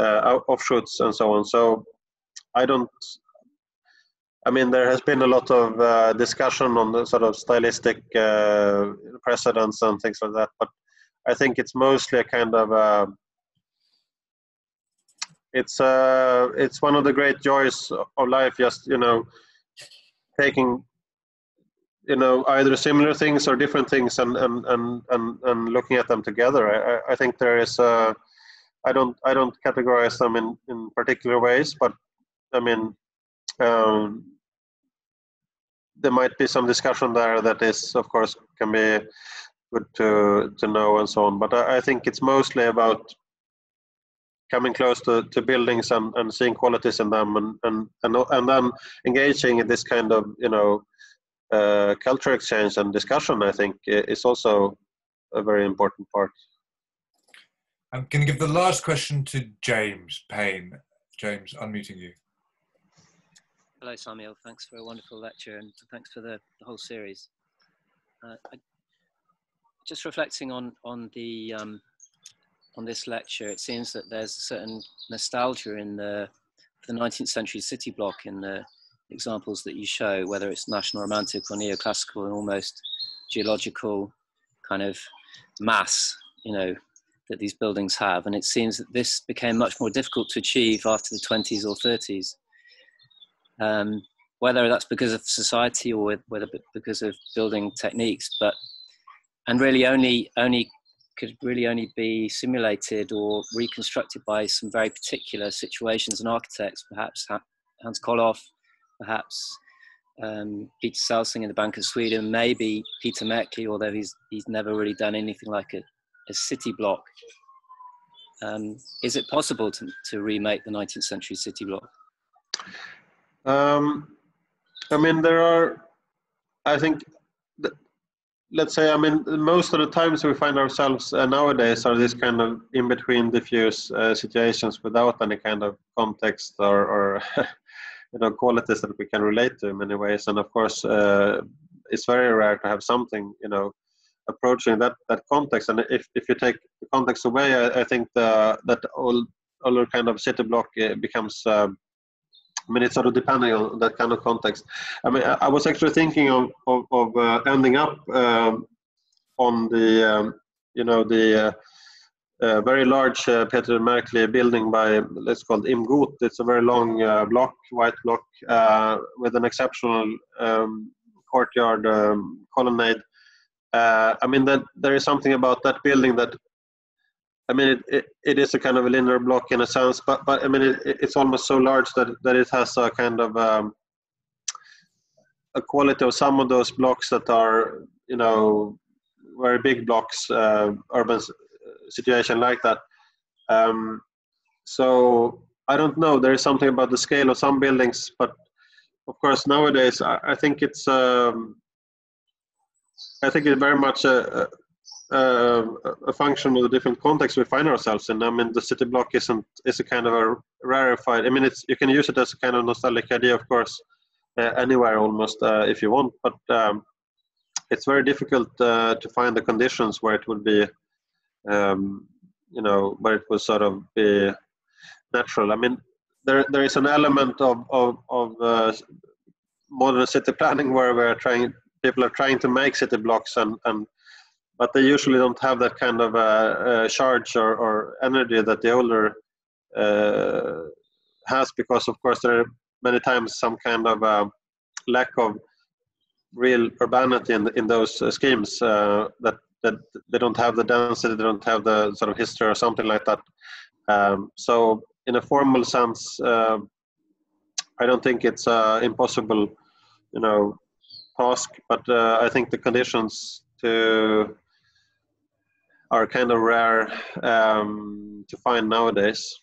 uh, offshoots and so on so i don't i mean there has been a lot of uh, discussion on the sort of stylistic uh, precedents and things like that but i think it's mostly a kind of uh, it's uh it's one of the great joys of life just you know taking you know either similar things or different things and and and and, and looking at them together. I i think there is a i don't i don't categorize them in in particular ways but i mean um, there might be some discussion there that is of course can be good to to know and so on but i, I think it's mostly about coming close to, to buildings and, and seeing qualities in them and, and and and then engaging in this kind of you know uh, culture exchange and discussion, I think, is also a very important part. I'm going to give the last question to James Payne. James, unmuting you. Hello, Samuel. Thanks for a wonderful lecture and thanks for the, the whole series. Uh, I, just reflecting on on the um, on this lecture, it seems that there's a certain nostalgia in the the 19th century city block in the examples that you show, whether it's national romantic or neoclassical and almost geological kind of mass, you know, that these buildings have. And it seems that this became much more difficult to achieve after the 20s or 30s. Um, whether that's because of society or whether because of building techniques, but and really only only could really only be simulated or reconstructed by some very particular situations and architects, perhaps Hans Kollhoff, perhaps um, Peter Celsing in the Bank of Sweden, maybe Peter Märkli, although he's he's never really done anything like a, a city block. Um, is it possible to, to remake the 19th century city block? Um, I mean, there are, I think, let's say, I mean, most of the times we find ourselves uh, nowadays are this kind of in between diffuse uh, situations without any kind of context or, or you know qualities that we can relate to in many ways. And of course uh, it's very rare to have something you know approaching that that context. And if, if you take the context away i, I think the, that all all kind of city block uh, becomes um, I mean, it's sort of depending on that kind of context. I mean, I, I was actually thinking of of, of uh, ending up um, on the um, you know the uh, a very large uh, Peter Märkli building by, let's call it Im Gut. It's a very long uh, block, white block, uh, with an exceptional um, courtyard um, colonnade. Uh, I mean, that there is something about that building that, I mean, it, it, it is a kind of a linear block in a sense, but, but I mean, it, it's almost so large that, that it has a kind of um, a quality of some of those blocks that are, you know, very big blocks, uh, urban situation like that. Um, so I don't know. There is something about the scale of some buildings, but of course nowadays I, I think it's um, I think it's very much a, a, a, function of the different contexts we find ourselves in. I mean, the city block isn't is a kind of a rarefied. I mean, it's you can use it as a kind of nostalgic idea, of course, uh, anywhere almost uh, if you want, but um, it's very difficult uh, to find the conditions where it would be um, you know, where it would sort of be natural. I mean, there there is an element of of, of uh, modern city planning where we're trying people are trying to make city blocks and and but they usually don't have that kind of uh, uh, charge or, or energy that the older uh, has because of course there are many times some kind of uh, lack of real urbanity in, in those uh, schemes uh, that that they don't have the density, they don't have the sort of history or something like that. Um, so, in a formal sense, I don't think it's impossible, you know, task. But I think the conditions to are kind of rare um, to find nowadays.